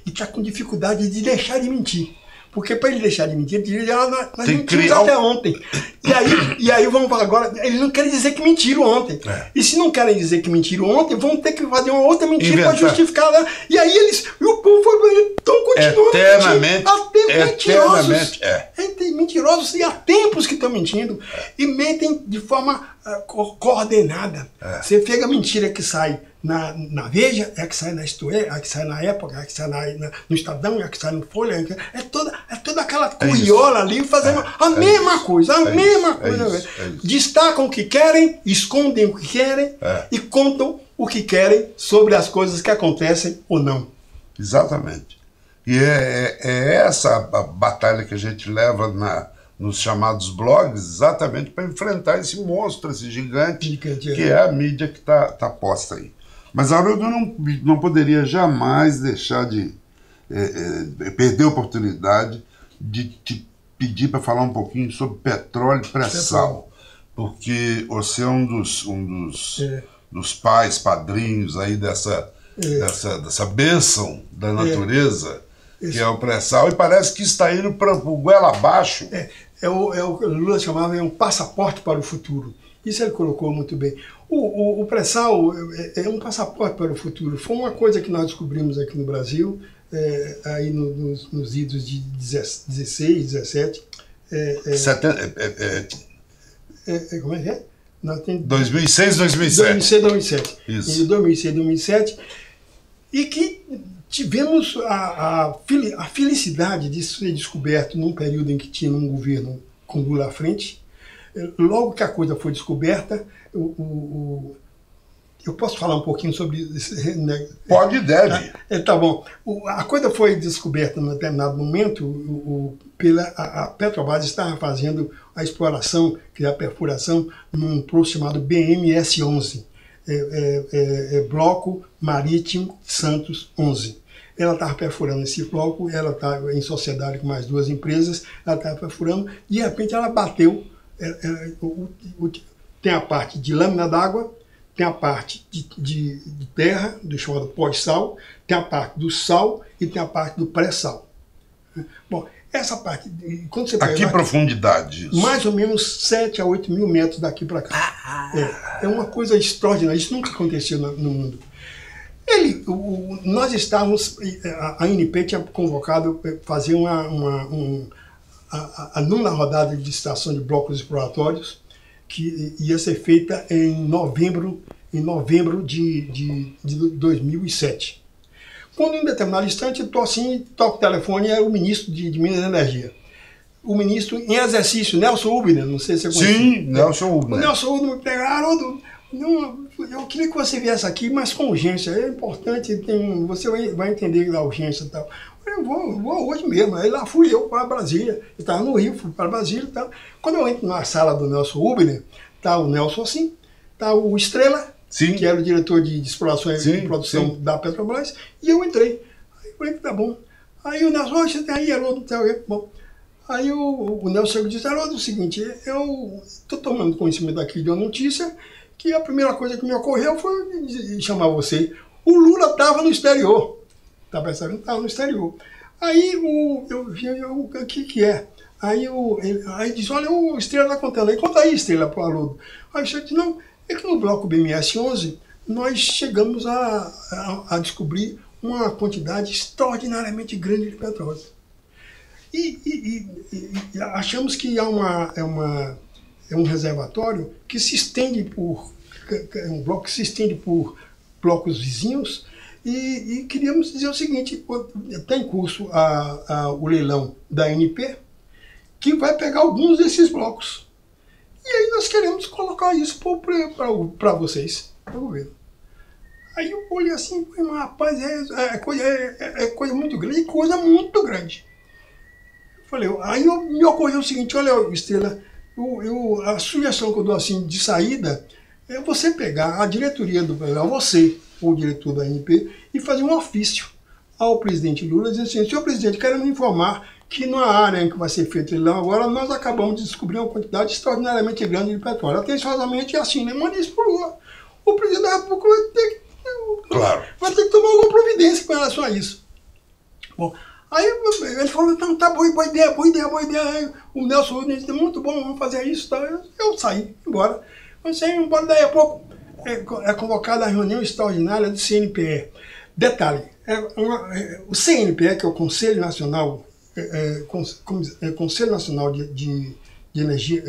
E está com dificuldade de deixar de mentir. Porque para ele deixar de mentir, ele diz, ah, nós, nós Tem mentimos criar até ontem. E aí, e aí vamos falar agora, eles não querem dizer que mentiram ontem. É. E se não querem dizer que mentiram ontem, vão ter que fazer uma outra mentira para justificar. Né? E aí eles. E o povo foi. Estão continuando. Eternamente, mentindo. Eternamente, mentirosos. é. Ente- Mentirosos e há tempos que estão mentindo. E mentem de forma co- coordenada. É. Você pega a mentira que sai na, na Veja, é a que sai na Isto É, é a que sai na Época, é a que sai na, na- no Estadão, é a que sai no Folha. É, é toda, é toda aquela curiola ali fazendo a é mesma isso, coisa, a é mesma é coisa. é. Destacam o que querem, escondem o que querem É. e contam o que querem sobre as coisas que acontecem ou não. Exatamente. E é, é, é essa a batalha que a gente leva na, nos chamados blogs, exatamente para enfrentar esse monstro, esse gigante, Gigante, é. que é a mídia que está tá posta aí. Mas Haroldo não, não poderia jamais deixar de é, é, perder a oportunidade de te pedir para falar um pouquinho sobre petróleo e pré-sal, porque você é um dos, um dos, É. dos pais, padrinhos aí dessa, dessa, dessa bênção da natureza, que é o pré-sal, e parece que está indo para o goela abaixo. É, é o, é o que o Lula chamava é um passaporte para o futuro. Isso ele colocou muito bem. O, o, o pré-sal é, é um passaporte para o futuro. Foi uma coisa que nós descobrimos aqui no Brasil, é, aí no- nos, nos idos de 16, 17. É, é, Seten- é, é, é, é, como é que é? Nós temos 2006, 2007. 2006, 2007. Isso. Em 2006, 2007. E que tivemos a, a, a felicidade de ser descoberto num período em que tinha um governo com Lula à frente. Logo que a coisa foi descoberta, o, o- eu posso falar um pouquinho sobre isso, né? Pode e deve. É, tá bom. O- a coisa foi descoberta num determinado momento. O, pela, a, a Petrobras estava fazendo a exploração, que é a perfuração, num posto chamado BMS-11, é, é, é, é Bloco Marítimo Santos 11. Ela estava perfurando esse bloco, ela estava em sociedade com mais duas empresas, ela estava perfurando, de repente ela bateu. é, é, o- o- tem a parte de lâmina d'água, tem a parte de, de- de terra, do chamado pós-sal, tem a parte do sal e tem a parte do pré-sal. Bom, essa parte, de- quando você A que profundidade isso? mais ou menos 7 a 8 mil metros daqui para cá. É, é uma coisa extraordinária, isso nunca aconteceu no, no mundo. Ele, o- nós estávamos, a, a ANP tinha convocado para fazer uma, uma- um- a, a- a nona rodada de licitação de blocos exploratórios, que ia ser feita em novembro, em novembro de, de, de 2007. Quando em determinado instante, eu estou assim, toco o telefone, é o ministro de, de Minas e Energia. O ministro em exercício, Nelson Ubner, não sei se você conhece. Sim, Nelson O Ubner. Nelson Ubner me pega, Haroldo, não, eu queria que você viesse aqui, mas com urgência. É importante, tem, você vai, vai entender da urgência e tal. Eu vou, eu vou hoje mesmo. Aí lá fui eu para Brasília. Eu estava no Rio, fui para Brasília tal. Quando eu entro na sala do Nelson Ubner, tá o Nelson assim, tá o Estrela, Sim. que era o diretor de exploração e produção sim. da Petrobras, e eu entrei. Aí eu falei, tá bom. Aí o Nelson, "Oi, você tem aí, Haroldo, tá bom. Aí o, o Nelson disse, Haroldo, é o seguinte, eu estou tomando conhecimento aqui de uma notícia que a primeira coisa que me ocorreu foi chamar você. O Lula estava no exterior. Tá percebendo? Estava no exterior. Aí o, eu vi, o que que é? Aí, o, ele, aí diz, olha, o Estrela está contando aí, conta aí, Estrela, para o Haroldo. Aí eu disse, não, é que no bloco BMS-11 nós chegamos a, a, a descobrir uma quantidade extraordinariamente grande de petróleo. E, e- e- e- achamos que há uma, é, uma, é um reservatório que se estende por. é um bloco que se estende por blocos vizinhos. E, e queríamos dizer o seguinte: está em curso a, a- o leilão da NP, que vai pegar alguns desses blocos. E aí nós queremos colocar isso para vocês, para o governo. Aí eu olhei assim, rapaz, é, é coisa, é, é- é coisa muito grande, coisa muito grande. Falei, aí eu, me ocorreu o seguinte, olha, Estrela, eu, eu- a sugestão que eu dou assim de saída é você pegar a diretoria do leilão, você, ou o diretor da ANP, e fazer um ofício ao presidente Lula, dizendo assim, senhor presidente, queremos informar que na área em que vai ser feito o leilão agora, nós acabamos de descobrir uma quantidade extraordinariamente grande de petróleo. Atenciosamente assim, né? Manda isso pro Lula. O presidente da República vai ter que Claro. vai ter que tomar alguma providência com relação a isso. Bom, aí ele falou, então tá boa, boa ideia, boa ideia, boa ideia. Aí o Nelson Rudin disse, muito bom, vamos fazer isso. Tá? Eu, eu saí, embora. Eu saí embora, daí a pouco é, é convocada a reunião extraordinária do CNPE. Detalhe, é uma- é, o CNPE, que é o Conselho Nacional, é, Conselho Nacional de, de, de Energia,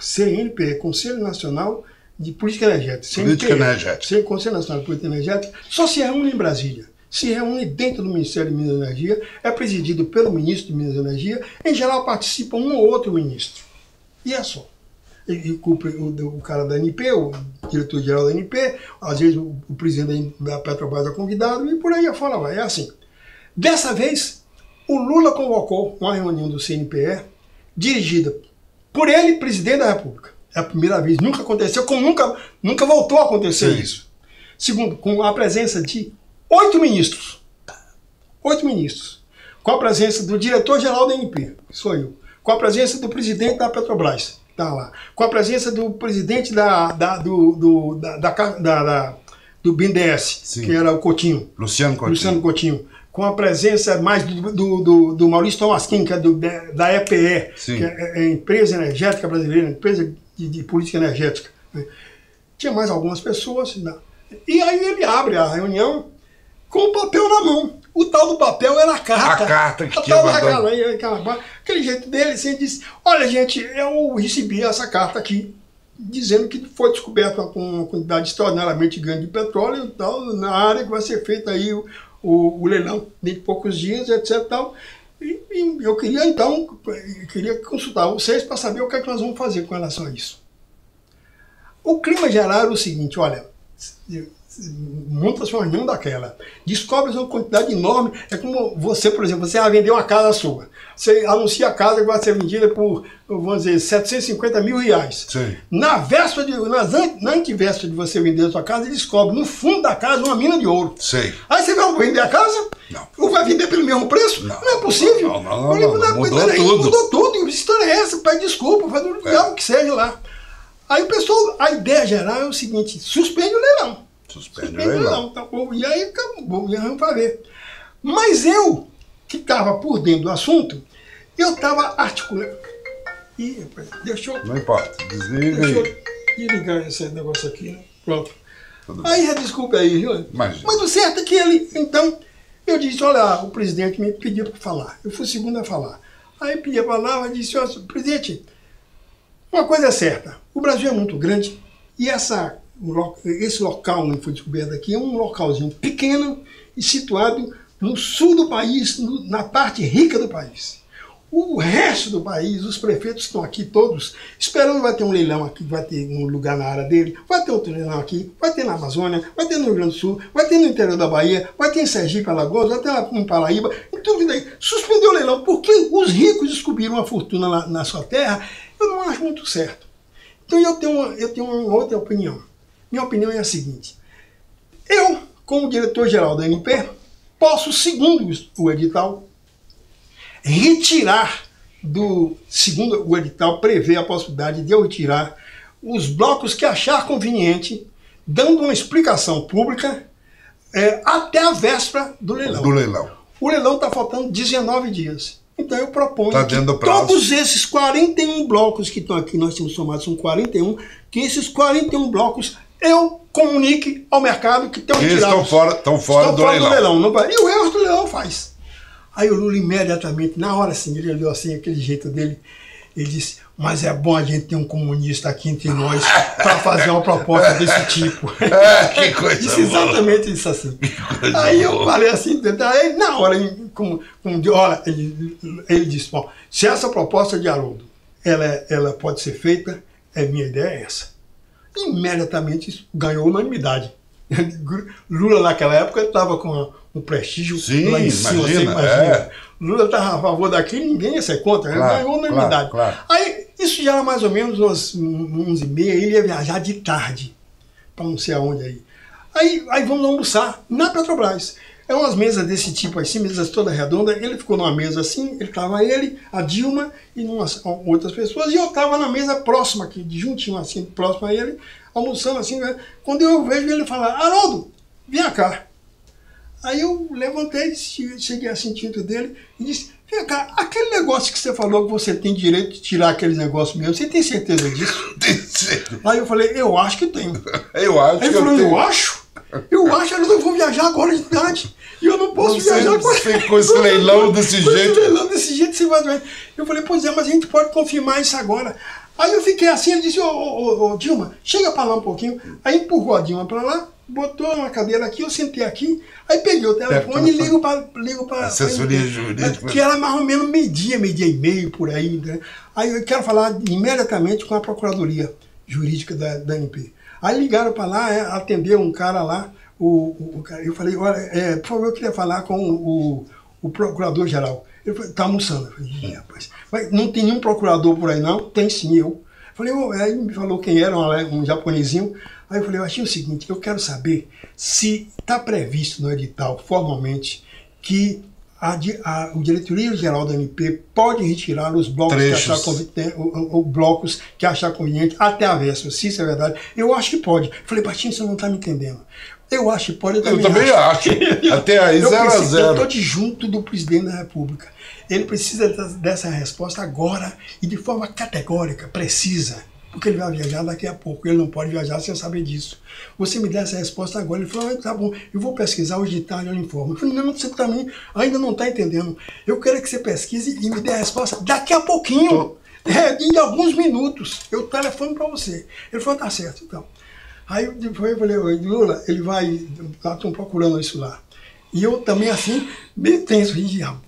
CNPE, Conselho Nacional de Política Energética. Política CNPE, Energética. Conselho Nacional de Política Energética, só se reúne em Brasília. Se reúne dentro do Ministério de Minas e Energia, é presidido pelo ministro de Minas e Energia, em geral participa um ou outro ministro. E é só. O, o, cara da NP, o diretor-geral da NP, às vezes o, o presidente da Petrobras é convidado e por aí afora vai. É assim. Dessa vez, o Lula convocou uma reunião do CNPE dirigida por ele, presidente da República. É a primeira vez, nunca aconteceu, como nunca, nunca voltou a acontecer Sim. isso. Segundo, com a presença de oito ministros. Oito ministros. Com a presença do diretor-geral da ANP, que sou eu. Com a presença do presidente da Petrobras, tá lá. Com a presença do presidente da, da, do, do, da, da, da- da- do BNDES, Sim. que era o Coutinho. Luciano Coutinho. Luciano Coutinho. Com a presença mais do, do, do, do Maurício Tomasquim, que é do, da EPE, Sim. que é, é Empresa Energética Brasileira, empresa de, de política energética. né? Tinha mais algumas pessoas. né? E aí ele abre a reunião com o papel na mão. O tal do papel era a carta. A carta que A tinha tal da mandado. aquela- Aquele jeito dele, assim, disse, olha gente, eu recebi essa carta aqui, dizendo que foi descoberta uma quantidade extraordinariamente grande de petróleo tal, na área que vai ser feita aí o, o, o leilão dentro de poucos dias, etc. Tal. E, e eu queria então, eu queria consultar vocês para saber o que, é que nós vamos fazer com relação a isso. O clima geral era o seguinte, olha, uma reunião daquela, descobre uma quantidade enorme, é como você, por exemplo, você vai vender uma casa sua, você anuncia a casa que vai ser vendida por, vamos dizer, 750 mil reais. Sim. Na véspera, de, nas na antivéspera de você vender a sua casa, ele descobre no fundo da casa uma mina de ouro. Sei. Aí você vai vender a casa? Não. Ou vai vender pelo mesmo preço? Não. é possível. Não, não, não, digo, não, mudou peraí, tudo. Mudou tudo. Que história é essa? Pede desculpa, faz o É. que seja lá. Aí o pessoal, a ideia geral é o seguinte: suspende o leilão. Suspende Suspende o leilão. Tá bom. E aí acabou, e vamos ver. Mas eu, que estava por dentro do assunto, eu estava articulando. Ih, rapaz, deixa eu Não importa. Desliga Deixa aí. eu desligar esse negócio aqui, né? Pronto. Tudo bem. Aí, desculpe aí, viu? Imagina. Mas o certo é que ele, então, eu disse, olha, o presidente me pediu para falar. Eu fui o segundo a falar. Aí pedi a palavra e disse, olha, presidente, uma coisa é certa, o Brasil é muito grande e essa, esse local onde foi descoberto aqui é um localzinho pequeno e situado no sul do país, na parte rica do país. O resto do país, os prefeitos estão aqui todos esperando vai ter um leilão aqui, vai ter um lugar na área dele, vai ter outro leilão aqui, vai ter na Amazônia, vai ter no Rio Grande do Sul, vai ter no interior da Bahia, vai ter em Sergipe, Alagoas, vai ter em Paraíba, em tudo daí. Suspendeu o leilão porque os ricos descobriram uma fortuna na, na sua terra, eu não acho muito certo. Então eu tenho, uma, eu tenho uma outra opinião. Minha opinião é a seguinte: eu, como diretor-geral da NP, posso, segundo o edital, retirar do. Segundo o edital, prevê a possibilidade de eu retirar os blocos que achar conveniente, dando uma explicação pública é, até a véspera do leilão. Do leilão. O leilão está faltando 19 dias. Então eu proponho Tá que todos esses 41 blocos que estão aqui, nós temos somado, são 41, que esses 41 blocos eu comunique ao mercado que estão Eles retirados. estão fora, estão fora, Estão do, fora leilão. não vai. E o resto do leilão faz. Aí o Lula imediatamente, na hora assim, ele olhou assim, aquele jeito dele, ele disse, mas é bom a gente ter um comunista aqui entre nós para fazer uma proposta desse tipo. É, que coisa Disse boa. exatamente isso assim. Aí eu boa. falei assim, aí na hora, como de- olha, ele, ele disse, bom, se essa proposta de Haroldo, ela, é- ela pode ser feita, é minha ideia é essa. Imediatamente isso ganhou unanimidade. Lula naquela época estava com um prestígio Sim, lá em cima, você imagina, imagina. é. Lula estava a favor daquilo, ninguém ia ser contra, ele Claro, ganhou unanimidade. claro, claro. Aí isso já era mais ou menos umas 11 e meia, ele ia viajar de tarde, para não sei aonde aí. Aí, aí vamos almoçar na Petrobras. É umas mesas desse tipo assim, mesas todas redondas. Ele ficou numa mesa assim, ele estava ele, a Dilma e umas, outras pessoas, e eu estava na mesa próxima aqui, juntinho assim, próximo a ele, almoçando assim. né? Quando eu vejo ele falar, Haroldo, vem cá. Aí eu levantei, che- cheguei assim tinto dele e disse, cá, aquele negócio que você falou que você tem direito de tirar aquele negócio mesmo, você tem certeza disso? Tem certeza. Aí eu falei, eu acho que tenho. Eu acho Aí ele eu falou, tenho. eu acho? Eu acho, eu vou viajar agora de tarde. E eu não posso Você- viajar com você com esse leilão desse com esse jeito. leilão desse jeito, você vai doer. Eu falei, pois é, mas a gente pode confirmar isso agora. Aí eu fiquei assim, ele disse, ô, ô, ô, Dilma, chega pra lá um pouquinho. Aí empurrou a Dilma pra lá, botou uma cadeira aqui, eu sentei aqui, aí peguei o telefone e ligo pra. Ligo pra Assessoria jurídica. Que era mais ou menos meio-dia, meio-dia e meio por aí. Né? Aí eu quero falar imediatamente com a Procuradoria Jurídica da, da ANP. Aí ligaram para lá, é, atendeu um cara lá, o, o, cara- eu falei, olha, é, por favor, eu queria falar com o, o procurador-geral. Ele falou, tá almoçando. Eu falei, "Ih, rapaz, não tem nenhum procurador por aí não? Tem sim, eu. Falei, "Ô", aí me falou quem era, um, um japonesinho. Aí eu falei, eu achei o seguinte, eu quero saber se está previsto no edital, formalmente, que a, a, o diretoria geral da MP pode retirar os blocos que achar conveniente, blocos que achar conveniente até a véspera, se isso é verdade. Eu acho que pode. Falei, Baixinho, você não está me entendendo. Eu acho pode, eu Eu também, também acho. Até aí, eu 0 a preciso- Eu 0 estou de junto do presidente da República. Ele precisa dessa- resposta agora e de forma categórica, precisa. Porque ele vai viajar daqui a pouco. Ele não pode viajar sem saber disso. Você me dá essa resposta agora. Ele falou, ah, tá bom, eu vou pesquisar hoje de tarde, eu informo. Eu falei, não, você também ainda não está entendendo. Eu quero que você pesquise e me dê a resposta daqui a pouquinho. É, em alguns minutos. Eu telefono para você. Ele falou, tá certo, então. Aí depois eu falei, "Oi, Lula, ele vai, lá estão procurando isso lá. E eu também assim, meio tenso,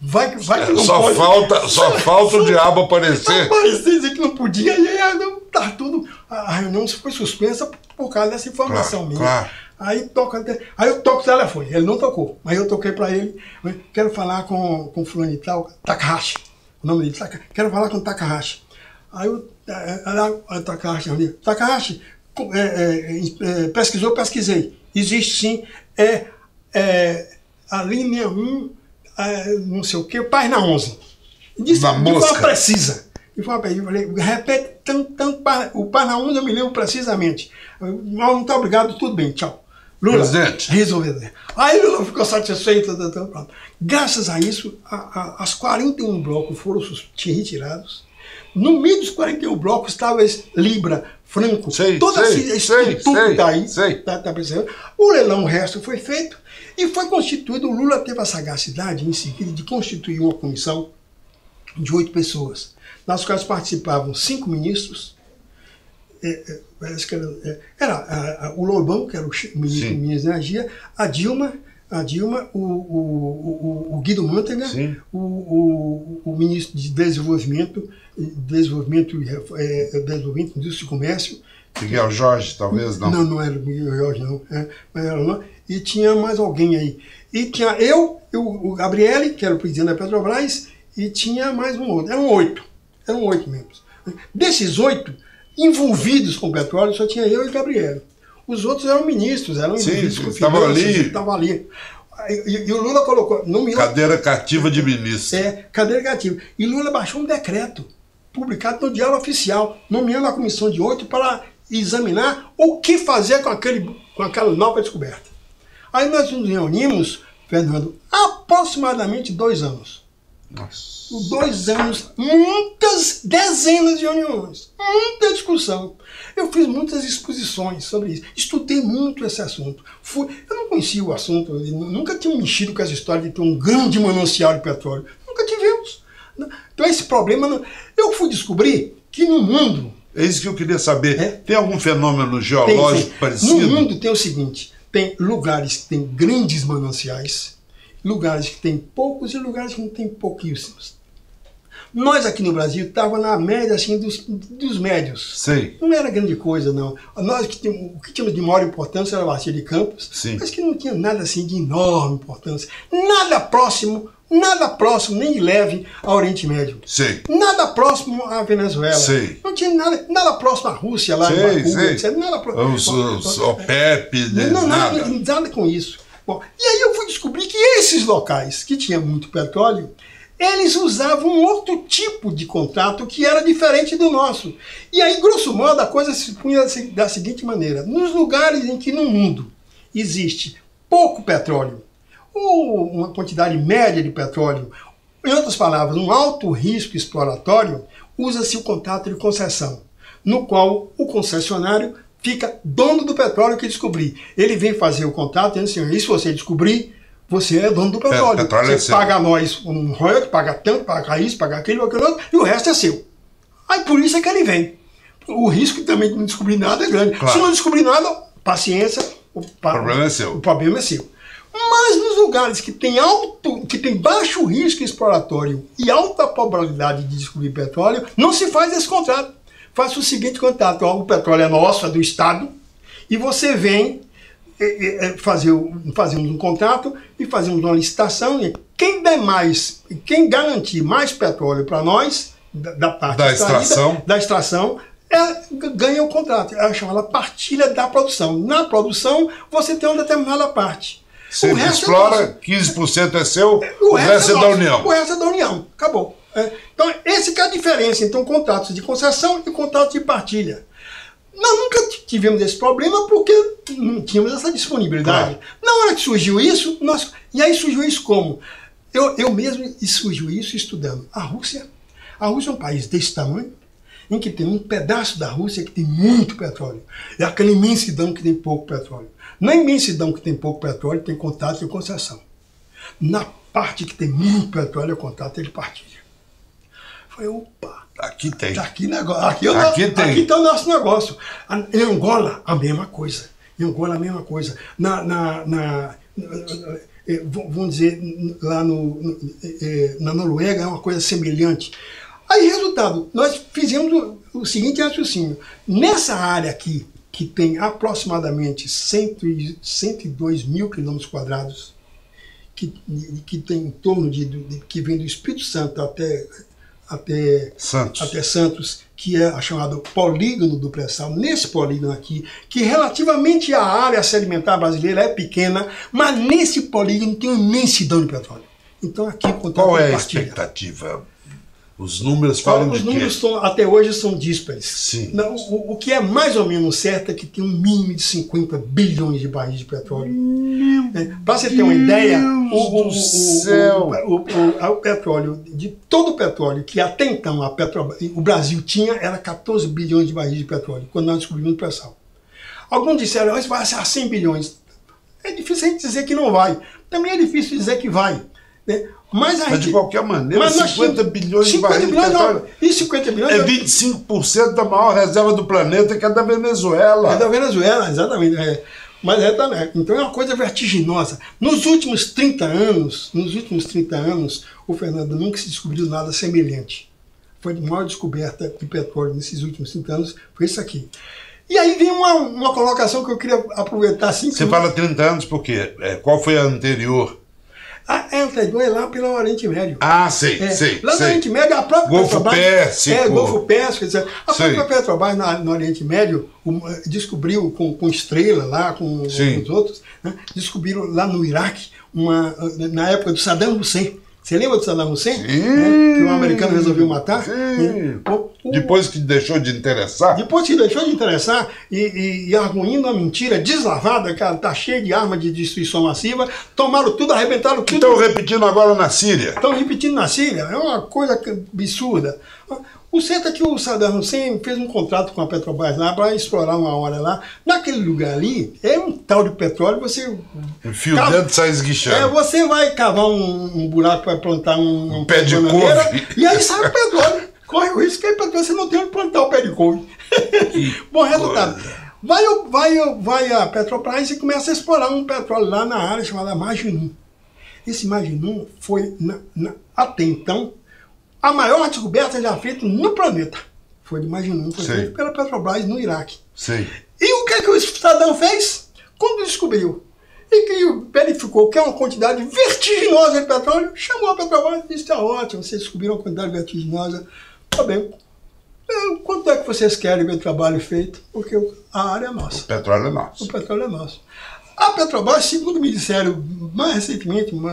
vai, vai que não Só pode. falta, só falta o diabo aparecer. Aparecer, dizer que não podia, e aí não, tá tudo. A reunião foi suspensa por causa dessa informação Claro, minha. claro. Aí, toca, aí eu toco o telefone, ele não tocou, mas eu toquei para ele, quero falar com, com fulano e tal, Takahashi, o nome dele, quero falar com Takahashi. Aí o eh, a Takahashi, Takahashi, é, é, é, pesquisou, pesquisei. Existe sim, é, é a linha 1, é, não sei o que, página 11. Disse, Na de forma mosca. precisa. De forma. Eu falei, repete tanto, tanto, o página 11 eu me lembro precisamente. Não, muito obrigado, tudo bem, tchau. Lula, Presidente. resolveu. Aí Lula ficou satisfeito. pronto. Graças a isso, a, a, as 41 blocos foram retirados. No meio dos 41 blocos estava Libra, Franco, Sei, toda sei, essa estrutura sei, que tá aí. sei. Tá, tá? O leilão, o resto foi feito e foi constituído. O Lula teve a sagacidade, em seguida, de constituir uma comissão de oito pessoas, nas quais participavam cinco ministros. é, é, parece que era, é, era a- a- o Lobão, que era o ministro, ministro da Energia, a Dilma, a Dilma, o, o, o, o Guido Mantega, o, o, o ministro de Desenvolvimento, Desenvolvimento, é, Desenvolvimento, Indústria e Comércio, Miguel Jorge, talvez não. não, não era o Miguel Jorge, não. É, mas era não. E tinha mais alguém aí. E tinha eu, eu, o Gabriele, que era o presidente da Petrobras, e tinha mais um outro. Eram oito. Eram oito membros. Desses oito, envolvidos com o petróleo, só tinha eu e o Gabriele. Os outros eram ministros, eram Sim, com estavam ali. Estavam ali. E, e o Lula colocou. Não me Cadeira cativa de ministro. é, cadeira negativa. E Lula baixou um decreto, publicado no Diário Oficial, nomeando a comissão de oito para examinar o que fazer com, aquele, com aquela nova descoberta. Aí nós nos reunimos, Fernando, aproximadamente dois anos. Nossa. Dois anos, muitas dezenas de reuniões, muita discussão. Eu fiz muitas exposições sobre isso, estudei muito esse assunto. Fui, eu não conhecia o assunto, nunca tinha mexido com essa história de ter um grande manancial de petróleo. Nunca tivemos. Então esse problema, não- eu fui descobrir que no mundo, É isso que eu queria saber. É. Tem algum fenômeno tem, geológico tem- parecido? no mundo tem o seguinte, tem lugares que têm grandes mananciais, lugares que têm poucos e lugares que não têm pouquíssimos. Nós aqui no Brasil estava na média assim dos, dos médios. Sei. Não era grande coisa, não. Nós que tínhamos, o que tínhamos de maior importância era a Bacia de Campos, Sim. mas que não tinha nada assim de enorme importância. Nada próximo, nada próximo, nem leve ao Oriente Médio. Sei. Nada próximo à Venezuela. Sei. Não tinha nada, nada próximo à Rússia, lá Sei, em Baku, sei. etc. Nada próximo. Os, os OPEP, Não, nada. nada, nada com isso. Bom, e aí eu fui descobrir que esses locais que tinham muito petróleo, eles usavam um outro tipo de contrato que era diferente do nosso. E aí, grosso modo, a coisa se punha da se- da seguinte maneira: nos lugares em que no mundo existe pouco petróleo, ou uma quantidade média de petróleo, em outras palavras, um alto risco exploratório, usa-se o contrato de concessão, no qual o concessionário fica dono do petróleo que descobrir. Ele vem fazer o contrato dizendo assim, e se você descobrir, você é dono do petróleo. petróleo é você seu. paga a nós um royalty, paga tanto, paga isso, paga aquilo, aquilo outro, e o resto é seu. Aí por isso é que ele vem. O risco também de não descobrir nada é grande. Claro. Se não descobrir nada, paciência, o, pa- problema é seu. O problema é seu. Mas nos lugares que tem alto, que tem baixo risco exploratório e alta probabilidade de descobrir petróleo, não se faz esse contrato. Faz o seguinte contrato: ó, o petróleo é nosso, é do Estado, E você vem é, é, fazer, fazemos um contrato e fazemos uma licitação e quem der mais, quem garantir mais petróleo para nós, da, da parte Da extraída, extração. da extração, é, ganha o contrato. É chamada partilha da produção. Na produção, você tem uma determinada parte. Você O resto é explora, 15% é seu, o, resto é, da nosso. União. O resto é da União. Acabou. É. Então, esse que é a diferença entre contratos de concessão e contratos de partilha. Nós nunca tivemos esse problema porque não tínhamos essa disponibilidade. Na hora que surgiu isso, nós. E aí surgiu isso como? Eu, eu mesmo surgiu isso estudando a Rússia. A Rússia é um país desse tamanho, em que tem um pedaço da Rússia que tem muito petróleo. É aquela imensidão que tem pouco petróleo. Na imensidão que tem pouco petróleo, tem contato de concessão. Na parte que tem muito petróleo, é contato de partilha. Falei, opa, Aqui tem. Tá aqui, aqui, é Aqui tem. aqui tá o nosso negócio. Em Angola, a mesma coisa. Em Angola, a mesma coisa. Na, na, na- eh, v- vamos dizer, lá no, no- eh, na Noruega é uma coisa semelhante. Aí, resultado, nós fizemos o, o seguinte raciocínio. Nessa área aqui, que tem aproximadamente 100, e- 102 mil quilômetros quadrados, que, que tem em torno de, de- que vem do Espírito Santo até, até Santos. até Santos, que é a chamada polígono do pré-sal, nesse polígono aqui, que relativamente à área sedimentar brasileira é pequena, mas nesse polígono tem uma imensidão de petróleo. Então aqui Qual é a expectativa? Os números falam Os de números quê? são, até hoje são díspares. Sim. Não, o, o que é mais ou menos certo é que tem um mínimo de 50 bilhões de barris de petróleo. Para você ter uma ideia, o, o- o- o- céu. o- o- o- o petróleo, de todo o petróleo que até então a Petro, o Brasil tinha, era 14 bilhões de barris de petróleo, quando nós descobrimos o pré-sal. Alguns disseram, "Ah, isso vai ser a 100 bilhões. É difícil a gente dizer que não vai. Também é difícil dizer que vai. né? Mas, Mas gente, de qualquer maneira, mas nós 50 tínhamos- bilhões de 50 barris de bilhões, não. petróleo. E 50 bilhões É não- 25% da maior reserva do planeta, que é da Venezuela. É da Venezuela, exatamente. é. Mas é também. Então é uma coisa vertiginosa. Nos últimos 30 anos, nos últimos 30 anos, o Fernando nunca se descobriu nada semelhante. Foi a maior descoberta de petróleo nesses últimos 30 anos, foi isso aqui. E aí vem uma, uma colocação que eu queria aproveitar assim. Você fala 30 anos por quê? É, qual foi a anterior? A anterior é lá pelo Oriente Médio. Ah, sei, É, sei, lá no sei. Oriente Médio, a própria Golfo Petrobras. Pérsico. É, Golfo Pérsico, etc. A Sei. própria Petrobras na- no Oriente Médio um, eh, descobriu com, com Estrela lá, com Sim. os outros, né, descobriram lá no Iraque, uma, eh, na época do Saddam Hussein. Você lembra do Saddam Hussein? Sim. Né, que o americano resolveu matar? Sim. né? O- o- Depois que deixou de interessar, depois que deixou de interessar e, e, e arguindo uma mentira deslavada, ela tá cheia de armas de destruição massiva, tomaram tudo, arrebentaram tudo. estão repetindo agora na Síria. Estão repetindo na Síria, é uma coisa absurda. O certo é que o Saddam Hussein fez um contrato com a Petrobras lá para explorar uma hora lá. Naquele lugar ali, é um tal de petróleo, você. Enfio Cava- dentro sai É, esguichando. você vai cavar um, um buraco para plantar um, Um pé de couve. E aí sai o petróleo. Corre o risco que aí petróleo você não tem onde plantar o pé de couve. Bom resultado. Vai, vai, vai a Petrobras e começa a explorar um petróleo lá na área chamada Majinum. Esse Majinum foi, na- na- até então, a maior descoberta já feita no planeta. Foi de Majinum, foi feita pela Petrobras no Iraque. Sei. E o que, é que o Estadão fez? Quando descobriu e que verificou que é uma quantidade vertiginosa de petróleo, chamou a Petrobras e disse: está ótimo, vocês descobriram uma quantidade vertiginosa. Tá bem. Eh, Quanto é que vocês querem ver o trabalho feito? Porque o- a área é nossa. O petróleo é O nosso. petróleo é nosso. A Petrobras, segundo me disseram mais recentemente, uma,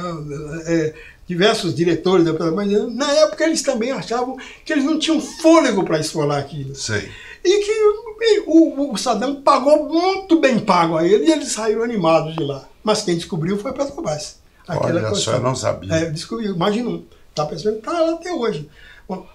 é, diversos diretores da Petrobras, na época eles também achavam que eles não tinham fôlego para explorar aquilo. Sei. E que e o, o Saddam pagou muito bem pago a ele e eles saíram animados de lá. Mas quem descobriu foi a Petrobras. Olha coisa- só, eu não sabia. É, descobriu, imagina. Tá percebendo? Tá lá até hoje.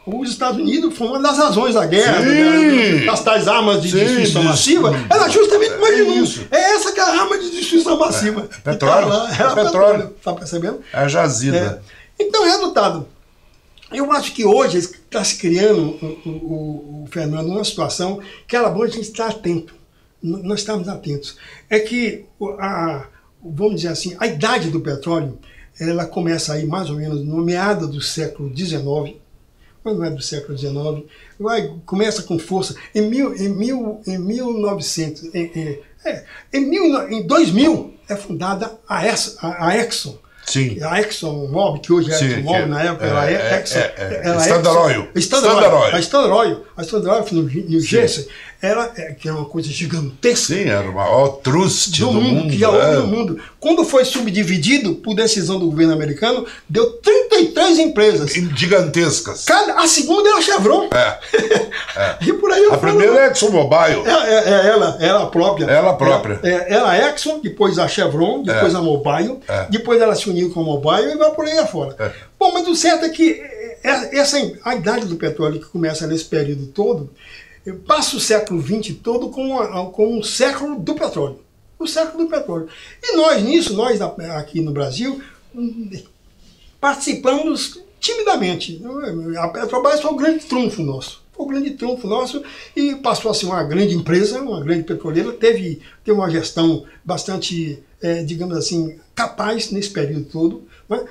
Os Estados Unidos foi uma das razões da guerra, né, das tais armas de Sim, destruição massiva, era justamente É mais um. isso. É essa que é a arma de destruição massiva. que petróleo, lá, é petróleo. petróleo. Tá percebendo? É a jazida. É. Então, resultado. Eu acho que hoje está se criando, o, o- o- o Fernando, uma situação que era bom a gente estar atento. Nós estamos atentos. É que, a, vamos dizer assim, a idade do petróleo, ela começa aí mais ou menos no meado do século XIX, mas não é do século XIX, vai, começa com força. Em, mil, em, mil, em 1900, em, em É, em, mil, em 2000 é fundada a, a, a Exxon. Sim. A Exxon Mobil, que hoje é Sim, Exxon Mobil, que- na época é, era é, Exxon. é, é. era Standard. Oil. Standard Oil. A Standard Oil. A Standard Oil no New Jersey era, é, que era uma coisa gigantesca Sim, era o maior trust do, do, mundo, mundo. que já houve é. no mundo. Quando foi subdividido por decisão do governo americano, deu 33 empresas. Gigantescas. Cada, a segunda era a Chevron. É. E por aí eu A falo. primeira é ExxonMobil. É, é, é ela, ela própria. Ela própria. É, é, ela a Exxon, depois a Chevron, depois a Mobile, É. depois ela se uniu com a Mobile e vai por aí afora. É. Bom, mas o certo é que é, essa, a idade do petróleo que começa nesse período todo, eh, passa o século XX todo com, com o século do petróleo. O século do petróleo. E nós nisso, nós aqui no Brasil, participamos timidamente. A Petrobras foi o grande trunfo nosso. Foi o grande trunfo nosso e passou a ser uma grande empresa, uma grande petroleira, teve, teve uma gestão bastante, eh, digamos assim, capaz nesse período todo. né?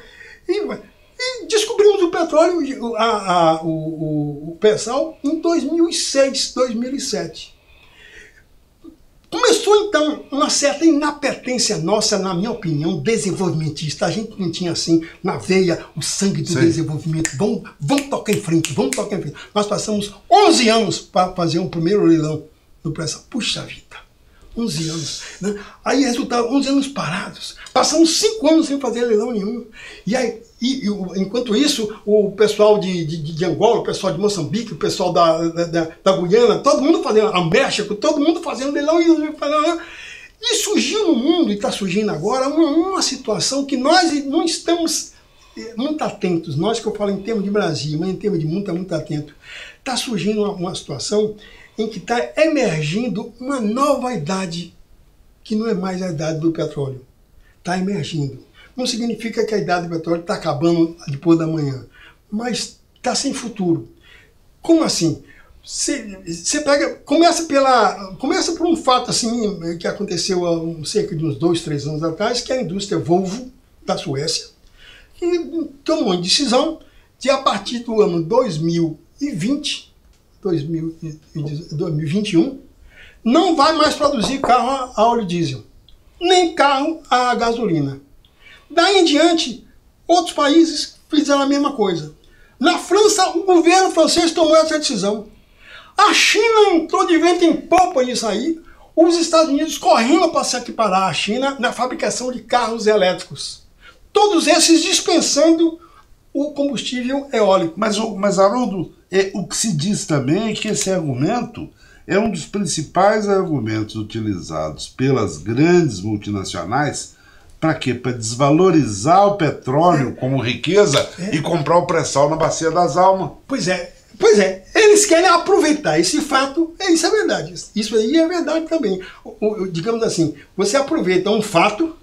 E, e descobrimos o petróleo, a, a, o, o, o em 2006, 2007. Começou então uma certa inapetência nossa, na minha opinião, desenvolvimentista. A gente não tinha assim na veia o sangue do Sim. desenvolvimento. Vamos, vamos tocar em frente, vamos tocar em frente. Nós passamos 11 anos para fazer um primeiro leilão no pré Puxa vida, 11 anos. Né? Aí resultado, 11 anos parados. Passamos 5 anos sem fazer leilão nenhum. E aí, e- e enquanto isso, o pessoal de, de, de Angola, o pessoal de Moçambique, o pessoal da, da, da, Guiana, todo mundo fazendo, a México, todo mundo fazendo leilão e. E surgiu no mundo, e está surgindo agora, uma, uma situação que nós não estamos eh, muito atentos. Nós que eu falo em termos de Brasil, mas em termos de mundo, está muito atento. Está surgindo uma, uma situação em que está emergindo uma nova idade, que não é mais a idade do petróleo. Está emergindo. Não significa que a idade do petróleo está acabando depois da manhã, mas está sem futuro. Como assim? Você pega, começa pela, começa por um fato assim que aconteceu há um- cerca de uns dois, três anos atrás, que é a indústria Volvo da Suécia, tomou uma decisão de a partir do ano 2020, 2000 e- e 2021, não vai mais produzir carro a- óleo diesel, nem carro a gasolina. Daí em diante, outros países fizeram a mesma coisa. Na França, o governo francês tomou essa decisão. A China entrou de vento em popa nisso aí. Os Estados Unidos correndo para se equiparar à China na fabricação de carros elétricos. Todos esses dispensando o combustível eólico. Mas, mas Haroldo, é, o que se diz também é que esse argumento é um dos principais argumentos utilizados pelas grandes multinacionais para quê? Para desvalorizar o petróleo como riqueza e comprar o pré-sal na bacia das almas. Pois é, pois é, eles querem aproveitar esse fato, é, isso é verdade. Isso aí é verdade também. O- o- digamos assim, você aproveita um fato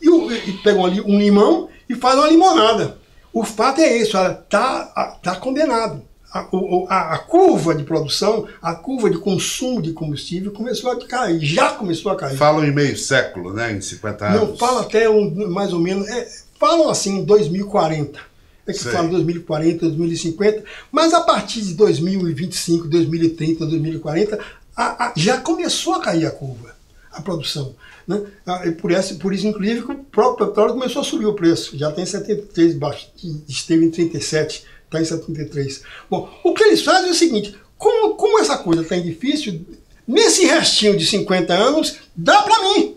e, e pega ali um limão e faz uma limonada. O fato é isso, está tá condenado. A, a- a curva de produção, a curva de consumo de combustível começou a cair, já começou a cair. Falam em meio século, né? Em 50 anos. Não, fala até um, mais ou menos. é, falam assim, 2040. É que Sei. falam 2040, 2050, mas a partir de 2025, 2030, 2040, a- a- já começou a cair a curva, a produção. Né? Ah, Por, essa, por isso, inclusive, que o próprio petróleo começou a subir o preço. Já tem 73, baixo, esteve em 37, está em 73. Bom, o que eles fazem é o seguinte: como, como essa coisa está difícil, nesse restinho de 50 anos, dá para mim.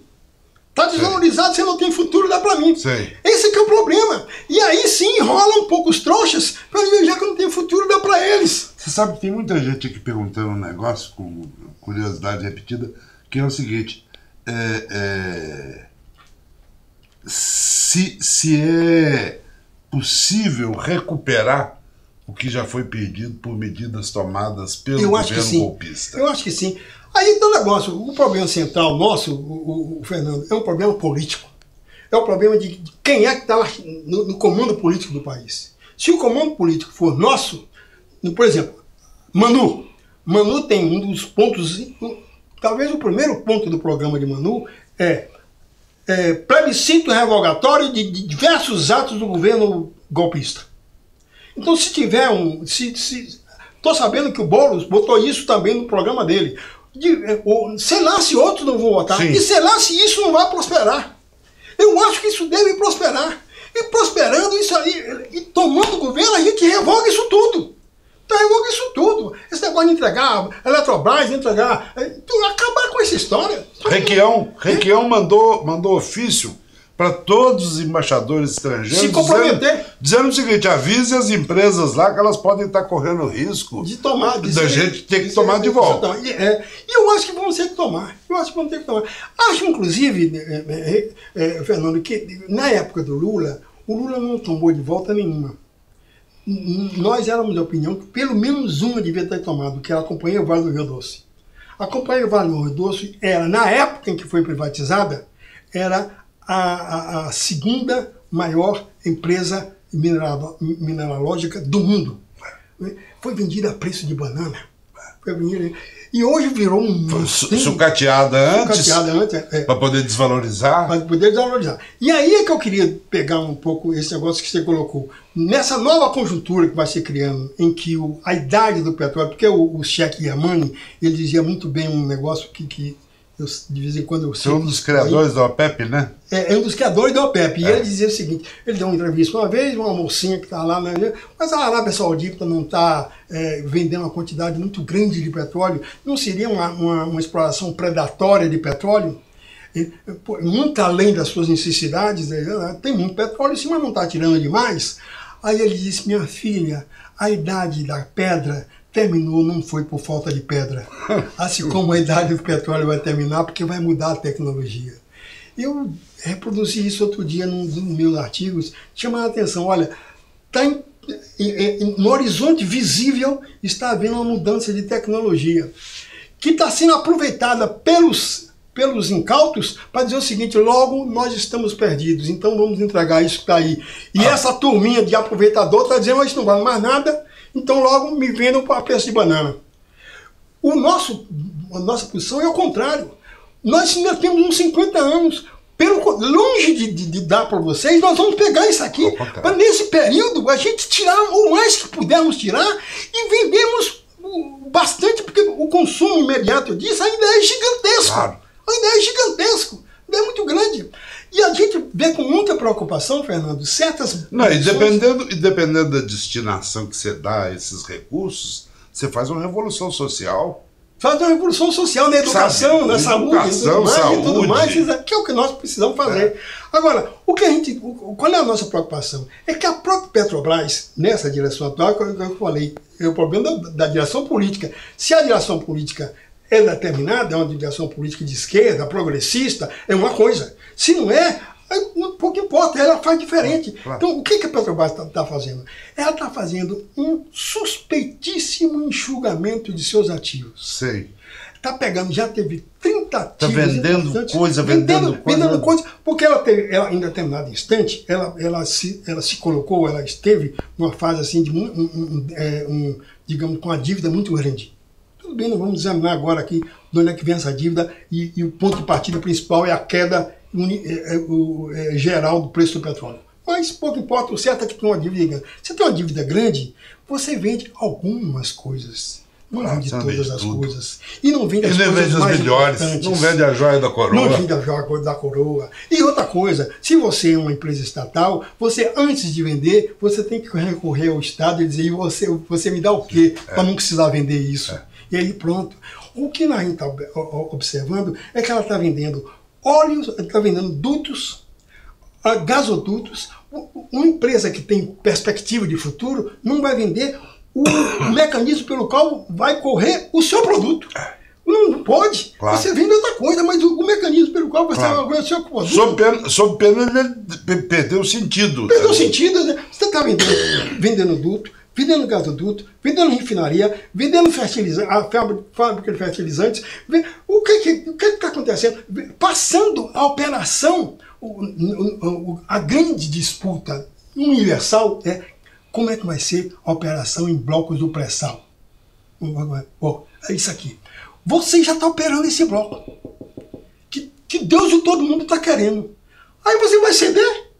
Tá desvalorizado, você não tem futuro, dá pra mim. Sei. Esse que é o problema. E aí sim enrola um pouco os trouxas, dizer, já que não tem futuro, dá pra eles. Você sabe que tem muita gente aqui perguntando um negócio com curiosidade repetida, que é o seguinte: é, é, se, se é possível recuperar o que já foi perdido por medidas tomadas pelo Eu governo golpista. Eu acho que sim. Aí tem um negócio, o problema central nosso, o, o- o Fernando, é um problema político. É o problema de, de quem é que está no, no comando político do país. Se o comando político for nosso, no- por exemplo, Manu. Manu tem um dos pontos, talvez o primeiro ponto do programa de Manu é, é plebiscito revogatório de, de diversos atos do governo golpista. Então, se tiver um. Se, se, tô sabendo que o Boulos botou isso também no programa dele. de, ou, sei lá se outros não vão votar, Sim. e sei lá se isso não vai prosperar. Eu acho que isso deve prosperar. E prosperando isso aí, e tomando o governo, a gente revoga isso tudo. Então revoga isso tudo. Esse negócio de entregar Eletrobras, de entregar. tu- acabar com essa história. Requião, Requião mandou, mandou ofício para todos os embaixadores estrangeiros Se comprometer. dizendo, dizendo o seguinte, avise as empresas lá que elas podem estar correndo risco De tomar. De da gente ter que tomar de volta. E, é, e eu acho que vamos ter que tomar. Eu acho que vamos ter que tomar. Acho, inclusive, é, é, é, Fernando, que na época do Lula, o Lula não tomou de volta nenhuma. Nós éramos da opinião que pelo menos uma devia ter tomado, que era a Companhia Vale do Rio Doce. A Companhia Vale do Rio Doce era, na época em que foi privatizada, era a, a- a segunda maior empresa mineral- mineralógica do mundo. Foi vendida a preço de banana. Foi vendida, e hoje virou um monstrinho, Sucateada antes, sucateada antes, é, para poder desvalorizar. para poder desvalorizar. E aí é que eu queria pegar um pouco esse negócio que você colocou. Nessa nova conjuntura que vai se criando, em que o, a idade do petróleo, porque o, o Sheikh Yamani, ele dizia muito bem um negócio que, que eu, de vez em quando eu Você é um dos aí. criadores da OPEP, né? É, é um dos criadores da OPEP. E ele dizia o seguinte: ele deu uma entrevista uma vez, uma mocinha que está lá, né, mas a Arábia Saudita não está vendendo uma quantidade muito grande de petróleo. Não seria uma, uma, uma exploração predatória de petróleo? E, pô, muito além das suas necessidades, né, tem muito petróleo, sim, mas não está tirando demais. Aí ele disse: minha filha, a idade da pedra terminou, não foi por falta de pedra. Assim como a idade do petróleo vai terminar, porque vai mudar a tecnologia. Eu reproduzi isso outro dia num dos meus artigos, chamando a atenção, olha, tá em- em- no horizonte visível está havendo uma mudança de tecnologia que está sendo aproveitada pelos, pelos incautos para dizer o seguinte, logo nós estamos perdidos, então vamos entregar isso que está aí. E essa turminha de aproveitador está dizendo, "Ó, isso não vale mais nada, então logo me vendam para preço de banana. O nosso, a nossa posição é o contrário. Nós ainda temos uns 50 anos. Pelo, longe de, de- de dar para vocês, nós vamos pegar isso aqui para nesse período a gente tirar o mais que pudermos tirar e vendemos bastante, porque o consumo imediato disso ainda é gigantesco. Claro. Ainda é gigantesco, ainda é muito grande. E a gente vê com muita preocupação, Fernando, certas. Não, e dependendo, e dependendo da destinação que você dá a esses recursos, você faz uma revolução social. Faz uma revolução social na educação, Sabe, na saúde, educação, tudo mais, e tudo saúde. mais, isso que é o que nós precisamos fazer. Agora, o que a gente, qual é a nossa preocupação? É que a própria Petrobras, nessa direção atual, que eu falei, é o problema da, da direção política. Se a direção política é determinada, é uma direção política de esquerda, progressista, é uma coisa. Se não é, pouco importa, ela faz diferente. Claro. Então, o que, que a Petrobras está fazendo? Ela está fazendo um suspeitíssimo enxugamento de seus ativos Sei. tá pegando, já teve 30 Tá ativos vendendo importantes, coisa, vendendo coisa. vendendo coisa, porque ela teve, ela, em determinado instante, ela, ela, se, ela se colocou, ela esteve numa fase assim de um, um- um- é, um, digamos, com uma dívida muito grande. Tudo bem, nós vamos examinar agora aqui de onde é que vem essa dívida e, e o ponto de partida principal é a queda geral do preço do petróleo. Mas pouco importa, o certo é que tem uma dívida grande. Você tem uma dívida grande, você vende algumas coisas. Não Claro, vende não todas as tudo. coisas. E não vende E as não coisas vende as mais melhores, importantes. não vende a joia da Não coroa. vende a joia da coroa. E outra coisa, se você é uma empresa estatal, você antes de vender, você tem que recorrer ao Estado e dizer, "E você, você me dá o quê para não precisar vender isso? E aí pronto. O que a gente está observando é que ela está vendendo óleos, está vendendo dutos, ah, gasodutos. Uma empresa que tem perspectiva de futuro não vai vender o mecanismo pelo qual vai correr o seu produto. Não pode. Claro. Você vende outra coisa, mas o, mecanismo pelo qual você Claro. vai correr o seu produto. Sob pena, sob pena ele pe- perder o sentido. Perdeu o sentido, né? Você está vendendo, vendendo duto, vendendo gasoduto, vendendo refinaria, vendendo fertilizante, a fábrica, de fertilizantes. O que que o que está acontecendo? Passando a operação, a grande disputa universal é como é que vai ser a operação em blocos do pré-sal. Bom, é isso aqui. Você já está operando esse bloco. Que, que Deus e todo mundo está querendo. Aí você vai ceder?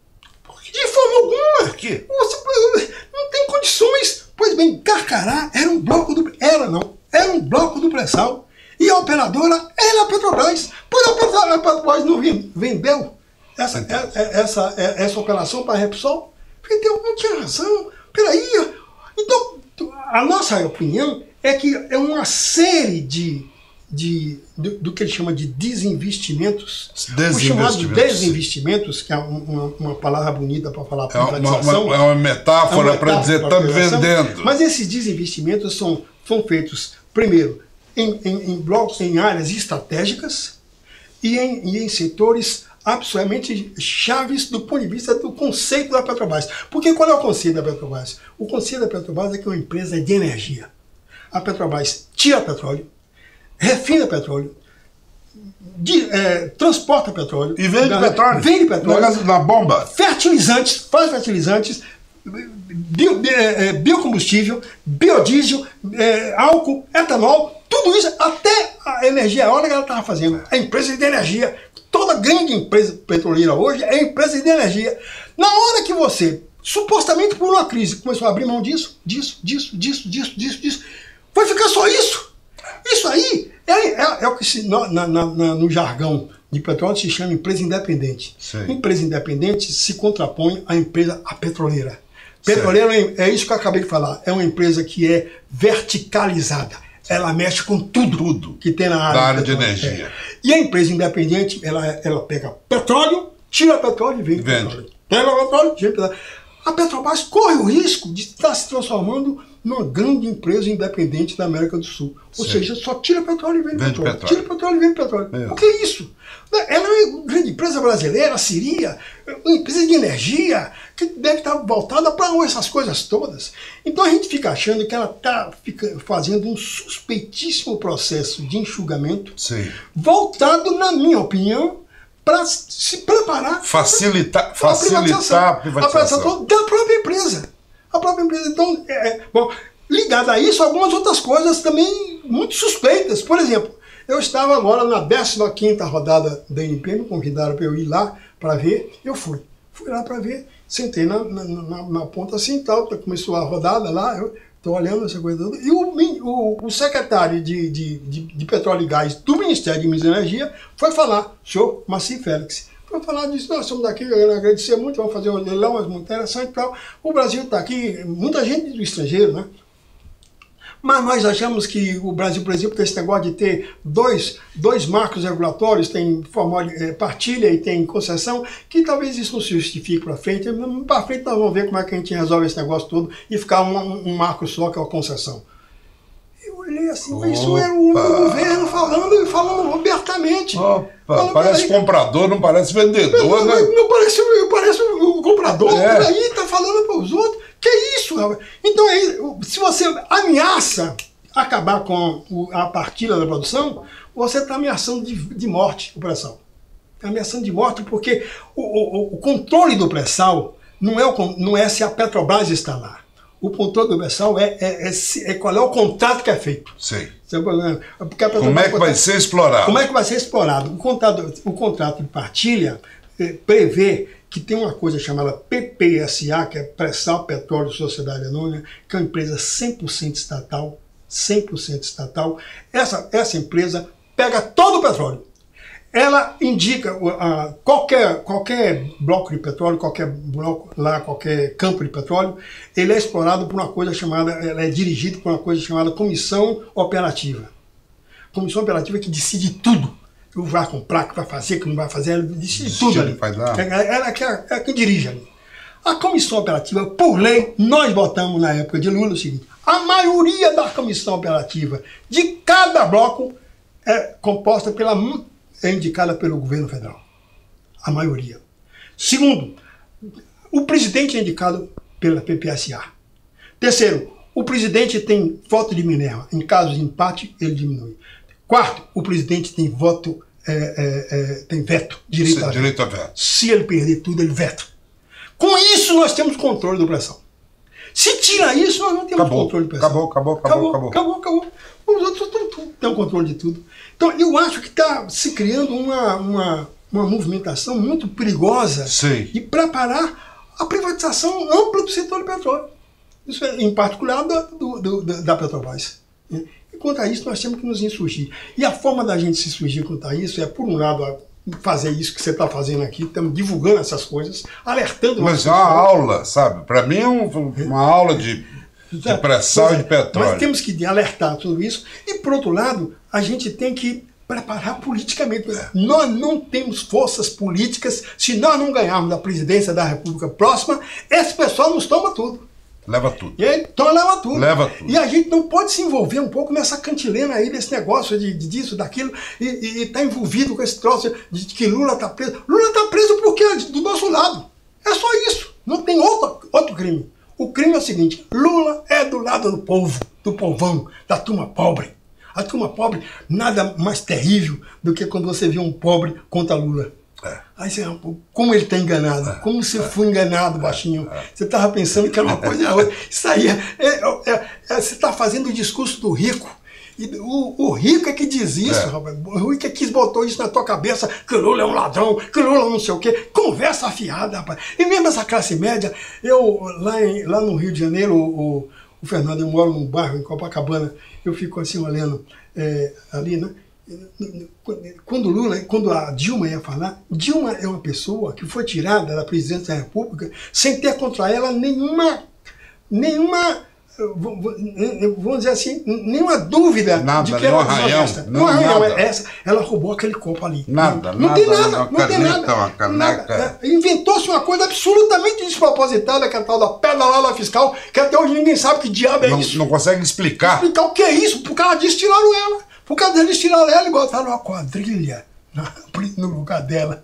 De forma alguma. Por quê? Você não tem condições. Pois bem, Carcará era um bloco do. Era não. Era um bloco do pré-sal. E a operadora era a Petrobras. Pois a Petro- a Petrobras não ven- vendeu essa, é- é- essa, é- essa operação para a Repsol? Não tinha razão. Peraí. Então, a nossa opinião é que é uma série de, de do, do que ele chama de desinvestimentos. O chamado Desinvestimentos. desinvestimentos, que é um- uma, uma palavra bonita para falar É uma, privatização. uma- é uma metáfora É uma para dizer estamos vendendo. Mas esses desinvestimentos são, são feitos, primeiro, em, em, em blocos, em áreas estratégicas e em, e em setores absolutamente chaves do ponto de vista do conceito da Petrobras. Porque qual é o conceito da Petrobras? O conceito da Petrobras é que é uma empresa de energia. A Petrobras tira petróleo, refina petróleo, de- eh, transporta petróleo. E vende petróleo. Vende petróleo Na, na bomba. fertilizantes, faz fertilizantes, bio- bi- eh, eh, biocombustível, biodiesel, eh, álcool, etanol, tudo isso, até a energia eólica que ela estava fazendo. É empresa de energia. Toda grande empresa petroleira hoje é empresa de energia. Na hora que você, supostamente por uma crise, começou a abrir mão disso, disso, disso, disso, disso, disso, disso, vai ficar só isso. Isso aí é, é- é o que se, no, na- na- no jargão de petróleo se chama empresa independente. Sim. Empresa independente se contrapõe à empresa a petroleira. Petroleira é, é isso que eu acabei de falar. É uma empresa que é verticalizada. Ela mexe com tudo, Tudo. que tem na área, Da área de energia. É. E a empresa independente, ela, ela pega petróleo, tira petróleo e vende, Vende. petróleo. Pega petróleo, tira petróleo. A Petrobras corre o risco de estar se transformando numa grande empresa independente da América do Sul. Ou Sim. seja, só tira petróleo e vende, Vende petróleo. petróleo. Tira petróleo e vende petróleo. É. O que é isso? Ela é uma grande empresa brasileira, siria, uma empresa de energia, que deve estar voltada para essas coisas todas. Então a gente fica achando que ela está fazendo um suspeitíssimo processo de enxugamento, Sim. voltado, na minha opinião, para se preparar Facilitar, a facilitar a privatização privatização. da própria empresa. A própria empresa. Então, é, é, bom, ligado a isso, algumas outras coisas também muito suspeitas. Por exemplo, eu estava agora na 15ª rodada da NP, me convidaram para eu ir lá para ver, eu fui. Fui lá para ver, sentei na, na, na- na ponta assim tal, começou a rodada lá, eu estou olhando essa coisa toda. E o, o, o secretário de, de, de, de Petróleo e Gás do Ministério de Minas e Energia foi falar, senhor Maci Félix. Foi falar disso, nós estamos daqui, eu quero agradecer muito, vamos fazer um leilão, mas muito interessante e tal. O Brasil está aqui, muita gente do estrangeiro, né? Mas nós achamos que o Brasil, por exemplo, tem esse negócio de ter dois, dois marcos regulatórios, tem eh, partilha e tem concessão, que talvez isso não se justifique para frente. Para frente nós vamos ver como é que a gente resolve esse negócio todo e ficar um, um marco só, que é a concessão. Olhei assim, mas isso era o governo falando e falando abertamente. Opa, Falando, parece peraí, comprador, não parece vendedor, não, né? não, não parece, parece o comprador, É. peraí, tá falando para os outros. Que isso, rapaz? Então, aí, se você ameaça acabar com a partilha da produção, você está ameaçando de, de morte o pré-sal. Está ameaçando de morte porque o, o- o controle do pré-sal não é, o não é se a Petrobras está lá. O controle do pré-sal é, é, é é qual é o contrato que é feito. É a Como é que vai ser explorado? como é que vai ser explorado? O contrato, o contrato de partilha eh, prevê que tem uma coisa chamada PPSA, que é Pré-Sal Petróleo Sociedade Anônima, que é uma empresa 100% estatal, 100% estatal. Essa, essa empresa pega todo o petróleo. Ela indica a- qualquer, qualquer bloco de petróleo, qualquer bloco lá, qualquer campo de petróleo, ele é explorado por uma coisa chamada, ela é dirigido por uma coisa chamada comissão operativa comissão operativa que decide tudo. O que vai comprar, o que vai fazer, o que não vai fazer, ela decide Decide, tudo ali. faz lá. É- Ela é que, é, é que dirige ali. A comissão operativa, por lei, nós votamos na época de Lula o seguinte: a maioria da comissão operativa de cada bloco é composta pela é indicada pelo governo federal. A maioria. Segundo, o presidente é indicado pela PPSA. Terceiro, o presidente tem voto de Minerva. Em caso de empate, ele diminui. Quarto, o presidente tem voto, é, é, é, tem veto, direito a veto. Direito a veto. Se ele perder tudo, ele veta. Com isso, nós temos controle do pressão. Se tira isso, nós não temos Acabou, controle de pressão. acabou, acabou, acabou, acabou. Acabou, acabou. Os outros têm, tudo, têm o controle de tudo. Então, eu acho que está se criando uma, uma, uma movimentação muito perigosa Sei. de preparar a privatização ampla do setor de petróleo. Isso é, em particular da, do, do- da Petrobras. né? E contra isso nós temos que nos insurgir. E a forma da gente se surgir contra isso é, por um lado, fazer isso que você está fazendo aqui, estamos divulgando essas coisas, alertando Mas é uma aula, sabe? Para mim é um, uma aula de, de pré-sal e de petróleo. Nós temos que alertar tudo isso. E, por outro lado, a gente tem que preparar politicamente. Nós não temos forças políticas. Se nós não ganharmos da presidência da República próxima, esse pessoal nos toma tudo. Leva tudo. E aí, então leva tudo. Leva tudo. E a gente não pode se envolver um pouco nessa cantilena aí, desse negócio de, de disso, daquilo, e estar tá envolvido com esse troço de que Lula está preso. Lula está preso porque do nosso lado. É só isso. Não tem outro, outro crime. O crime é o seguinte: Lula é do lado do povo, do povão, da turma pobre. A turma pobre, nada mais terrível do que quando você vê um pobre contra Lula. É. Aí você, como ele está enganado, é. como você é. foi enganado, baixinho. É. Você estava pensando que era uma coisa outra. Isso aí é, é você está fazendo o discurso do rico. E o, o, rico é que diz isso, rapaz. O rico é que botou isso na tua cabeça, que Lula é um ladrão, que Lula não sei o quê. Conversa afiada, rapaz. E mesmo essa classe média, eu lá, em, lá no Rio de Janeiro, o, o Fernando, eu moro num bairro em Copacabana, eu fico assim olhando ali, né? quando Lula, quando a Dilma ia falar, Dilma é uma pessoa que foi tirada da presidência da República sem ter contra ela nenhuma, nenhuma, vamos dizer assim, nenhuma dúvida nada, de que ela arranhão, não, arranhão é essa. Ela roubou aquele copo ali. Nada, não, não nada, tem nada, não tem caneta, nada. uma caneca. É, Inventou-se uma coisa absolutamente despropositada, que é a tal da pedalada fiscal, que até hoje ninguém sabe que diabo é Não, isso. não consegue explicar. Explicar o que é isso, por causa disso tiraram ela. Por causa deles tiraram ela e botaram uma quadrilha no lugar dela.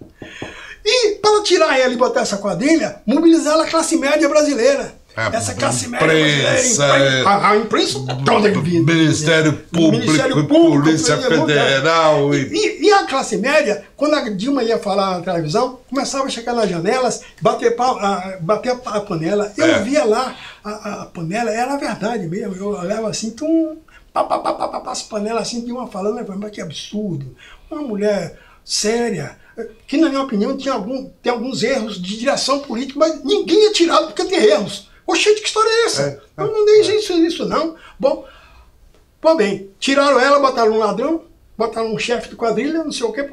E para tirar ela e botar essa quadrilha, mobilizaram a classe média brasileira. É, essa classe imprensa, média é, a, a imprensa toda dividida. Ministério Público, Ministério Público, Polícia Federal e... E, e a classe média, quando a Dilma ia falar na televisão, começava a chegar nas janelas, bater, a, bater a, a panela. Eu É. via lá a, a panela, era verdade mesmo. Eu olhava assim, tum, pá, pá, pá, pá, pá, pá, as panelas assim, de uma falando, mas que absurdo. Uma mulher séria, que na minha opinião tinha algum, tem alguns erros de direção política, mas ninguém é tirado porque tem erros. Oxente, que história é essa? É, eu não dei isso, isso não. Bom, Pô, bem, tiraram ela, botaram um ladrão, botaram um chefe de quadrilha, não sei o quê.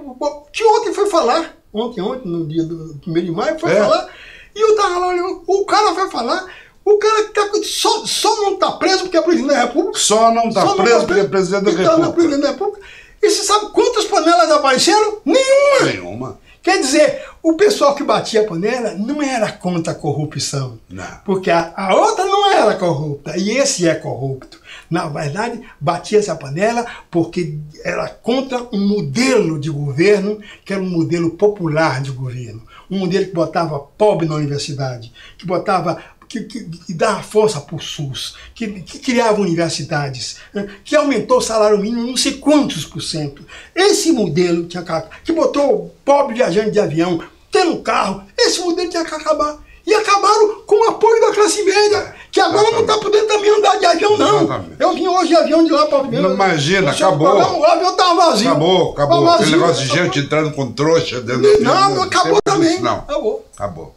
Que ontem foi falar, ontem, ontem, no dia do 1 de maio, foi É. falar. E eu tava lá olhando, o cara vai falar, o cara que tá, só, só não tá preso porque é presidente da República. Só não tá Só não preso tá porque é presidente da Então, não é República. presidente da República. E você sabe quantas panelas apareceram? Nenhuma! Nenhuma. Quer dizer, o pessoal que batia a panela não era contra a corrupção. Não. Porque a, a outra não era corrupta, e esse é corrupto. Na verdade, batia-se a panela porque era contra um modelo de governo que era um modelo popular de governo. Um modelo que botava pobre na universidade, que botava que, que, que dava força para o SUS, que, que criava universidades, né, que aumentou o salário mínimo não sei quantos por cento. Esse modelo tinha que, que botou o pobre viajante de avião tendo carro, esse modelo tinha que acabar. E acabaram com o apoio da classe média, que agora não está podendo também andar de avião, não. Exatamente. Eu vim hoje de avião de lá para Não imagina, o acabou. programa, O avião estava vazio. Acabou, acabou. Aquele vazio, negócio de gente entrando com trouxa dentro do Não, não acabou também. isso, Não, Acabou. acabou.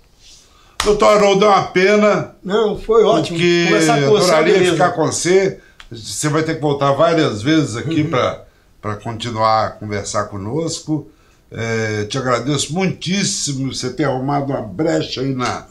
Doutor Haroldo, é uma pena, Não, foi ótimo. porque Conversar com você, adoraria beleza. ficar com você. Você vai ter que voltar várias vezes aqui Uhum. para continuar a conversar conosco. É, te agradeço muitíssimo você ter arrumado uma brecha aí na,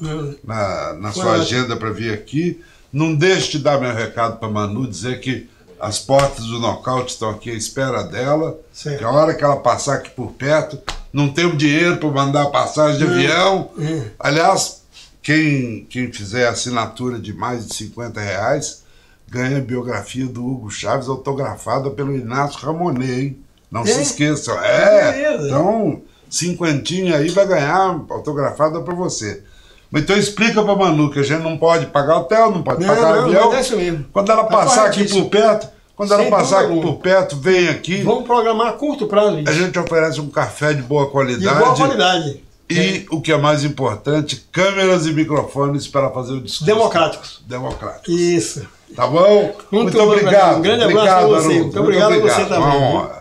na, na sua agenda para vir aqui. Não deixe de dar meu recado para Manu, dizer que as portas do nocaute estão aqui à espera dela. Certo. Que a hora que ela passar aqui por perto, não temos dinheiro para mandar passagem de avião. Uhum. Aliás, quem, quem fizer assinatura de mais de 50 reais ganha a biografia do Hugo Chaves autografada pelo Inácio Ramonet, hein? Não se É? esqueçam. É, Beleza. então, cinquentinha aí vai ganhar autografada para você. Mas Então explica pra Manu que a gente não pode pagar hotel, não pode Não, pagar não, avião. é mesmo. Quando ela Tá passar aqui por perto, quando ela Sem passar dúvida aqui por perto, vem aqui. Vamos programar a curto prazo A gente oferece um café de boa De qualidade. boa qualidade. E o que é mais importante, câmeras e microfones para fazer o discurso. Democráticos. Democrático. Isso. Tá bom? Muito Muito, obrigado. Um grande abraço obrigado, pra você. Haroldo. Muito obrigado a você obrigado. também, Uma honra.